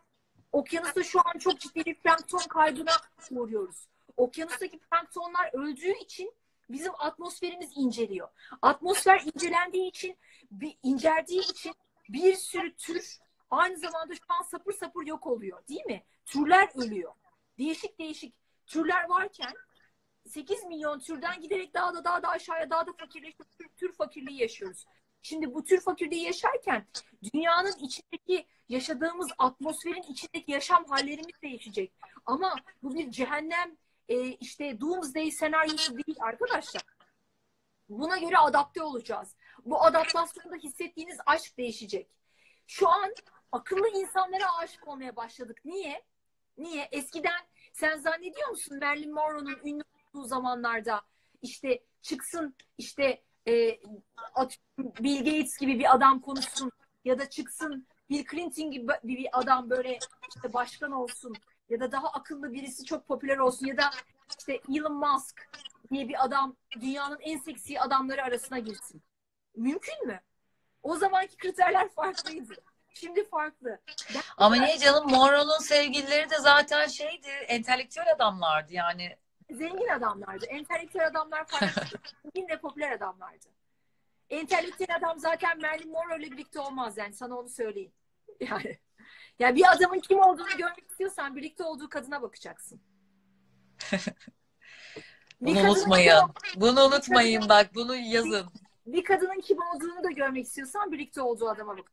okyanusta şu an çok ciddi bir plankton kaybına uğruyoruz. Okyanustaki planktonlar öldüğü için bizim atmosferimiz inceliyor. Atmosfer incelendiği için, inceldiği için bir sürü tür aynı zamanda şu an sapır sapır yok oluyor değil mi? Türler ölüyor. Değişik değişik türler varken 8 milyon türden giderek daha da daha da aşağıya daha da fakirleşiyoruz. Tür, tür fakirliği yaşıyoruz. Şimdi bu tür fakirliği yaşarken dünyanın içindeki yaşadığımız atmosferin içindeki yaşam hallerimiz değişecek. Ama bu bir cehennem e, işte doomsday senaryosu değil arkadaşlar. Buna göre adapte olacağız. Bu adaptasyonda hissettiğiniz aşk değişecek. Şu an akıllı insanlara aşık olmaya başladık. Niye? Niye? Eskiden sen zannediyor musun Marilyn Monroe'nun ünlü olduğu zamanlarda işte çıksın işte e, Bill Gates gibi bir adam konuşsun ya da çıksın Bill Clinton gibi bir adam böyle işte başkan olsun ya da daha akıllı birisi çok popüler olsun ya da işte Elon Musk diye bir adam dünyanın en seksi adamları arasına girsin. Mümkün mü? O zamanki kriterler farklıydı. Şimdi farklı. Ben Ama niye canım Monroe'nun sevgilileri de zaten şeydi, entelektüel adamlardı yani. Zengin adamlardı. Entelektüel adamlar farklı. Zengin ve popüler adamlardı. Entelektüel adam zaten Marilyn Monroe ile birlikte olmaz yani sana onu söyleyeyim. Yani, yani bir adamın kim olduğunu görmek istiyorsan birlikte olduğu kadına bakacaksın. bunu unutmayın. Kim, bunu unutmayın kadının, bak bunu yazın. Bir, bir kadının kim olduğunu da görmek istiyorsan birlikte olduğu adama bak.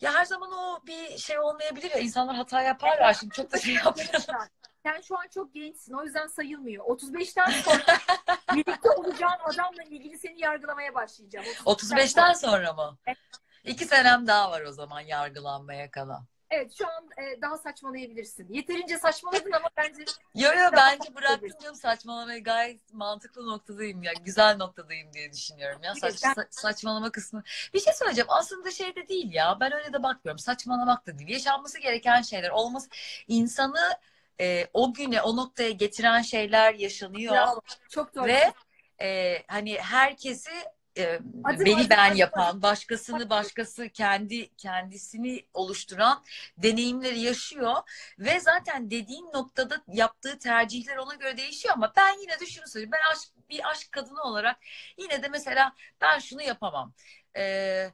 Ya her zaman o bir şey olmayabilir ya. İnsanlar hata yaparlar. Şimdi çok da şey yapıyorlar. Sen şu an çok gençsin. O yüzden sayılmıyor. 35'ten sonra birlikte olacağın adamla ilgili seni yargılamaya başlayacağım. 35'ten sonra mı? Evet. İki senem daha var o zaman yargılanmaya kalan. Evet şu an e, daha saçmalayabilirsin. Yeterince saçmaladın ama bence... Yo yo bence bıraktım canım saçmalamayı gayet mantıklı noktadayım ya. Güzel noktadayım diye düşünüyorum ya. Saç, sa- saçmalama kısmı. Bir şey söyleyeceğim aslında şey de değil ya. Ben öyle de bakmıyorum. Saçmalamak da değil. Yaşanması gereken şeyler olması insanı e, o güne o noktaya getiren şeyler yaşanıyor. Bravo. Çok doğru. Ve e, hani herkesi e, beni adım, ben adım, yapan, başkasını başkası kendi kendisini oluşturan deneyimleri yaşıyor ve zaten dediğin noktada yaptığı tercihler ona göre değişiyor ama ben yine de şunu söyleyeyim. Ben aşk, bir aşk kadını olarak yine de mesela ben şunu yapamam. Ee,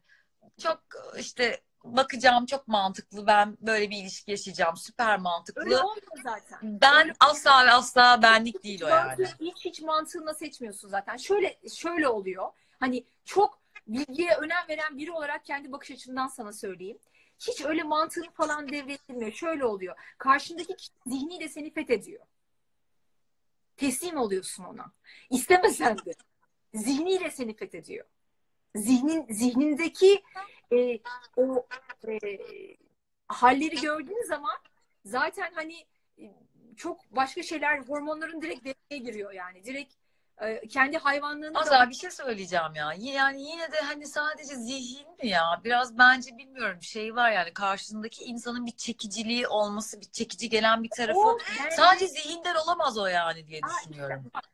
çok işte bakacağım çok mantıklı. Ben böyle bir ilişki yaşayacağım. Süper mantıklı. Öyle olmuyor zaten. Ben Öyle asla ve asla benlik değil o yani. Hiç hiç mantığına seçmiyorsun zaten. Şöyle şöyle oluyor. Hani çok bilgiye önem veren biri olarak kendi bakış açımdan sana söyleyeyim. Hiç öyle mantığını falan devretmiyor. Şöyle oluyor. Karşındaki kişi zihniyle seni fethediyor. Teslim oluyorsun ona. İstemesen de. Zihniyle seni fethediyor. Zihnin, zihnindeki e, o e, halleri gördüğün zaman zaten hani e, çok başka şeyler hormonların direkt devreye giriyor yani. Direkt e, kendi hayvanlığını Azar da... bir şey söyleyeceğim ya. Yani yine de hani sadece zihin mi ya? Biraz bence bilmiyorum şey var yani karşısındaki insanın bir çekiciliği olması, bir çekici gelen bir tarafı. O, yani... Sadece zihinden olamaz o yani diye düşünüyorum. Aa, işte,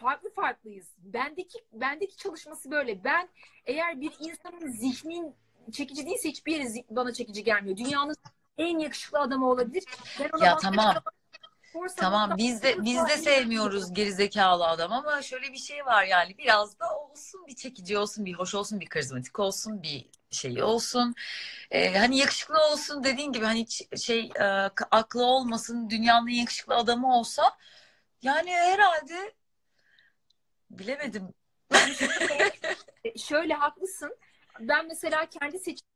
farklı farklıyız. Bendeki bendeki çalışması böyle. Ben eğer bir insanın zihnin çekici değilse hiçbir yeri bana çekici gelmiyor. Dünyanın en yakışıklı adamı olabilir. Ben ona ya tamam. Tamam biz de biz de sevmiyoruz gerizekalı adam ama şöyle bir şey var yani biraz da olsun bir çekici olsun bir hoş olsun bir karizmatik olsun bir şey olsun. Ee, hani yakışıklı olsun dediğin gibi hani şey e, aklı olmasın dünyanın yakışıklı adamı olsa yani herhalde bilemedim. şöyle haklısın. Ben mesela kendi seçim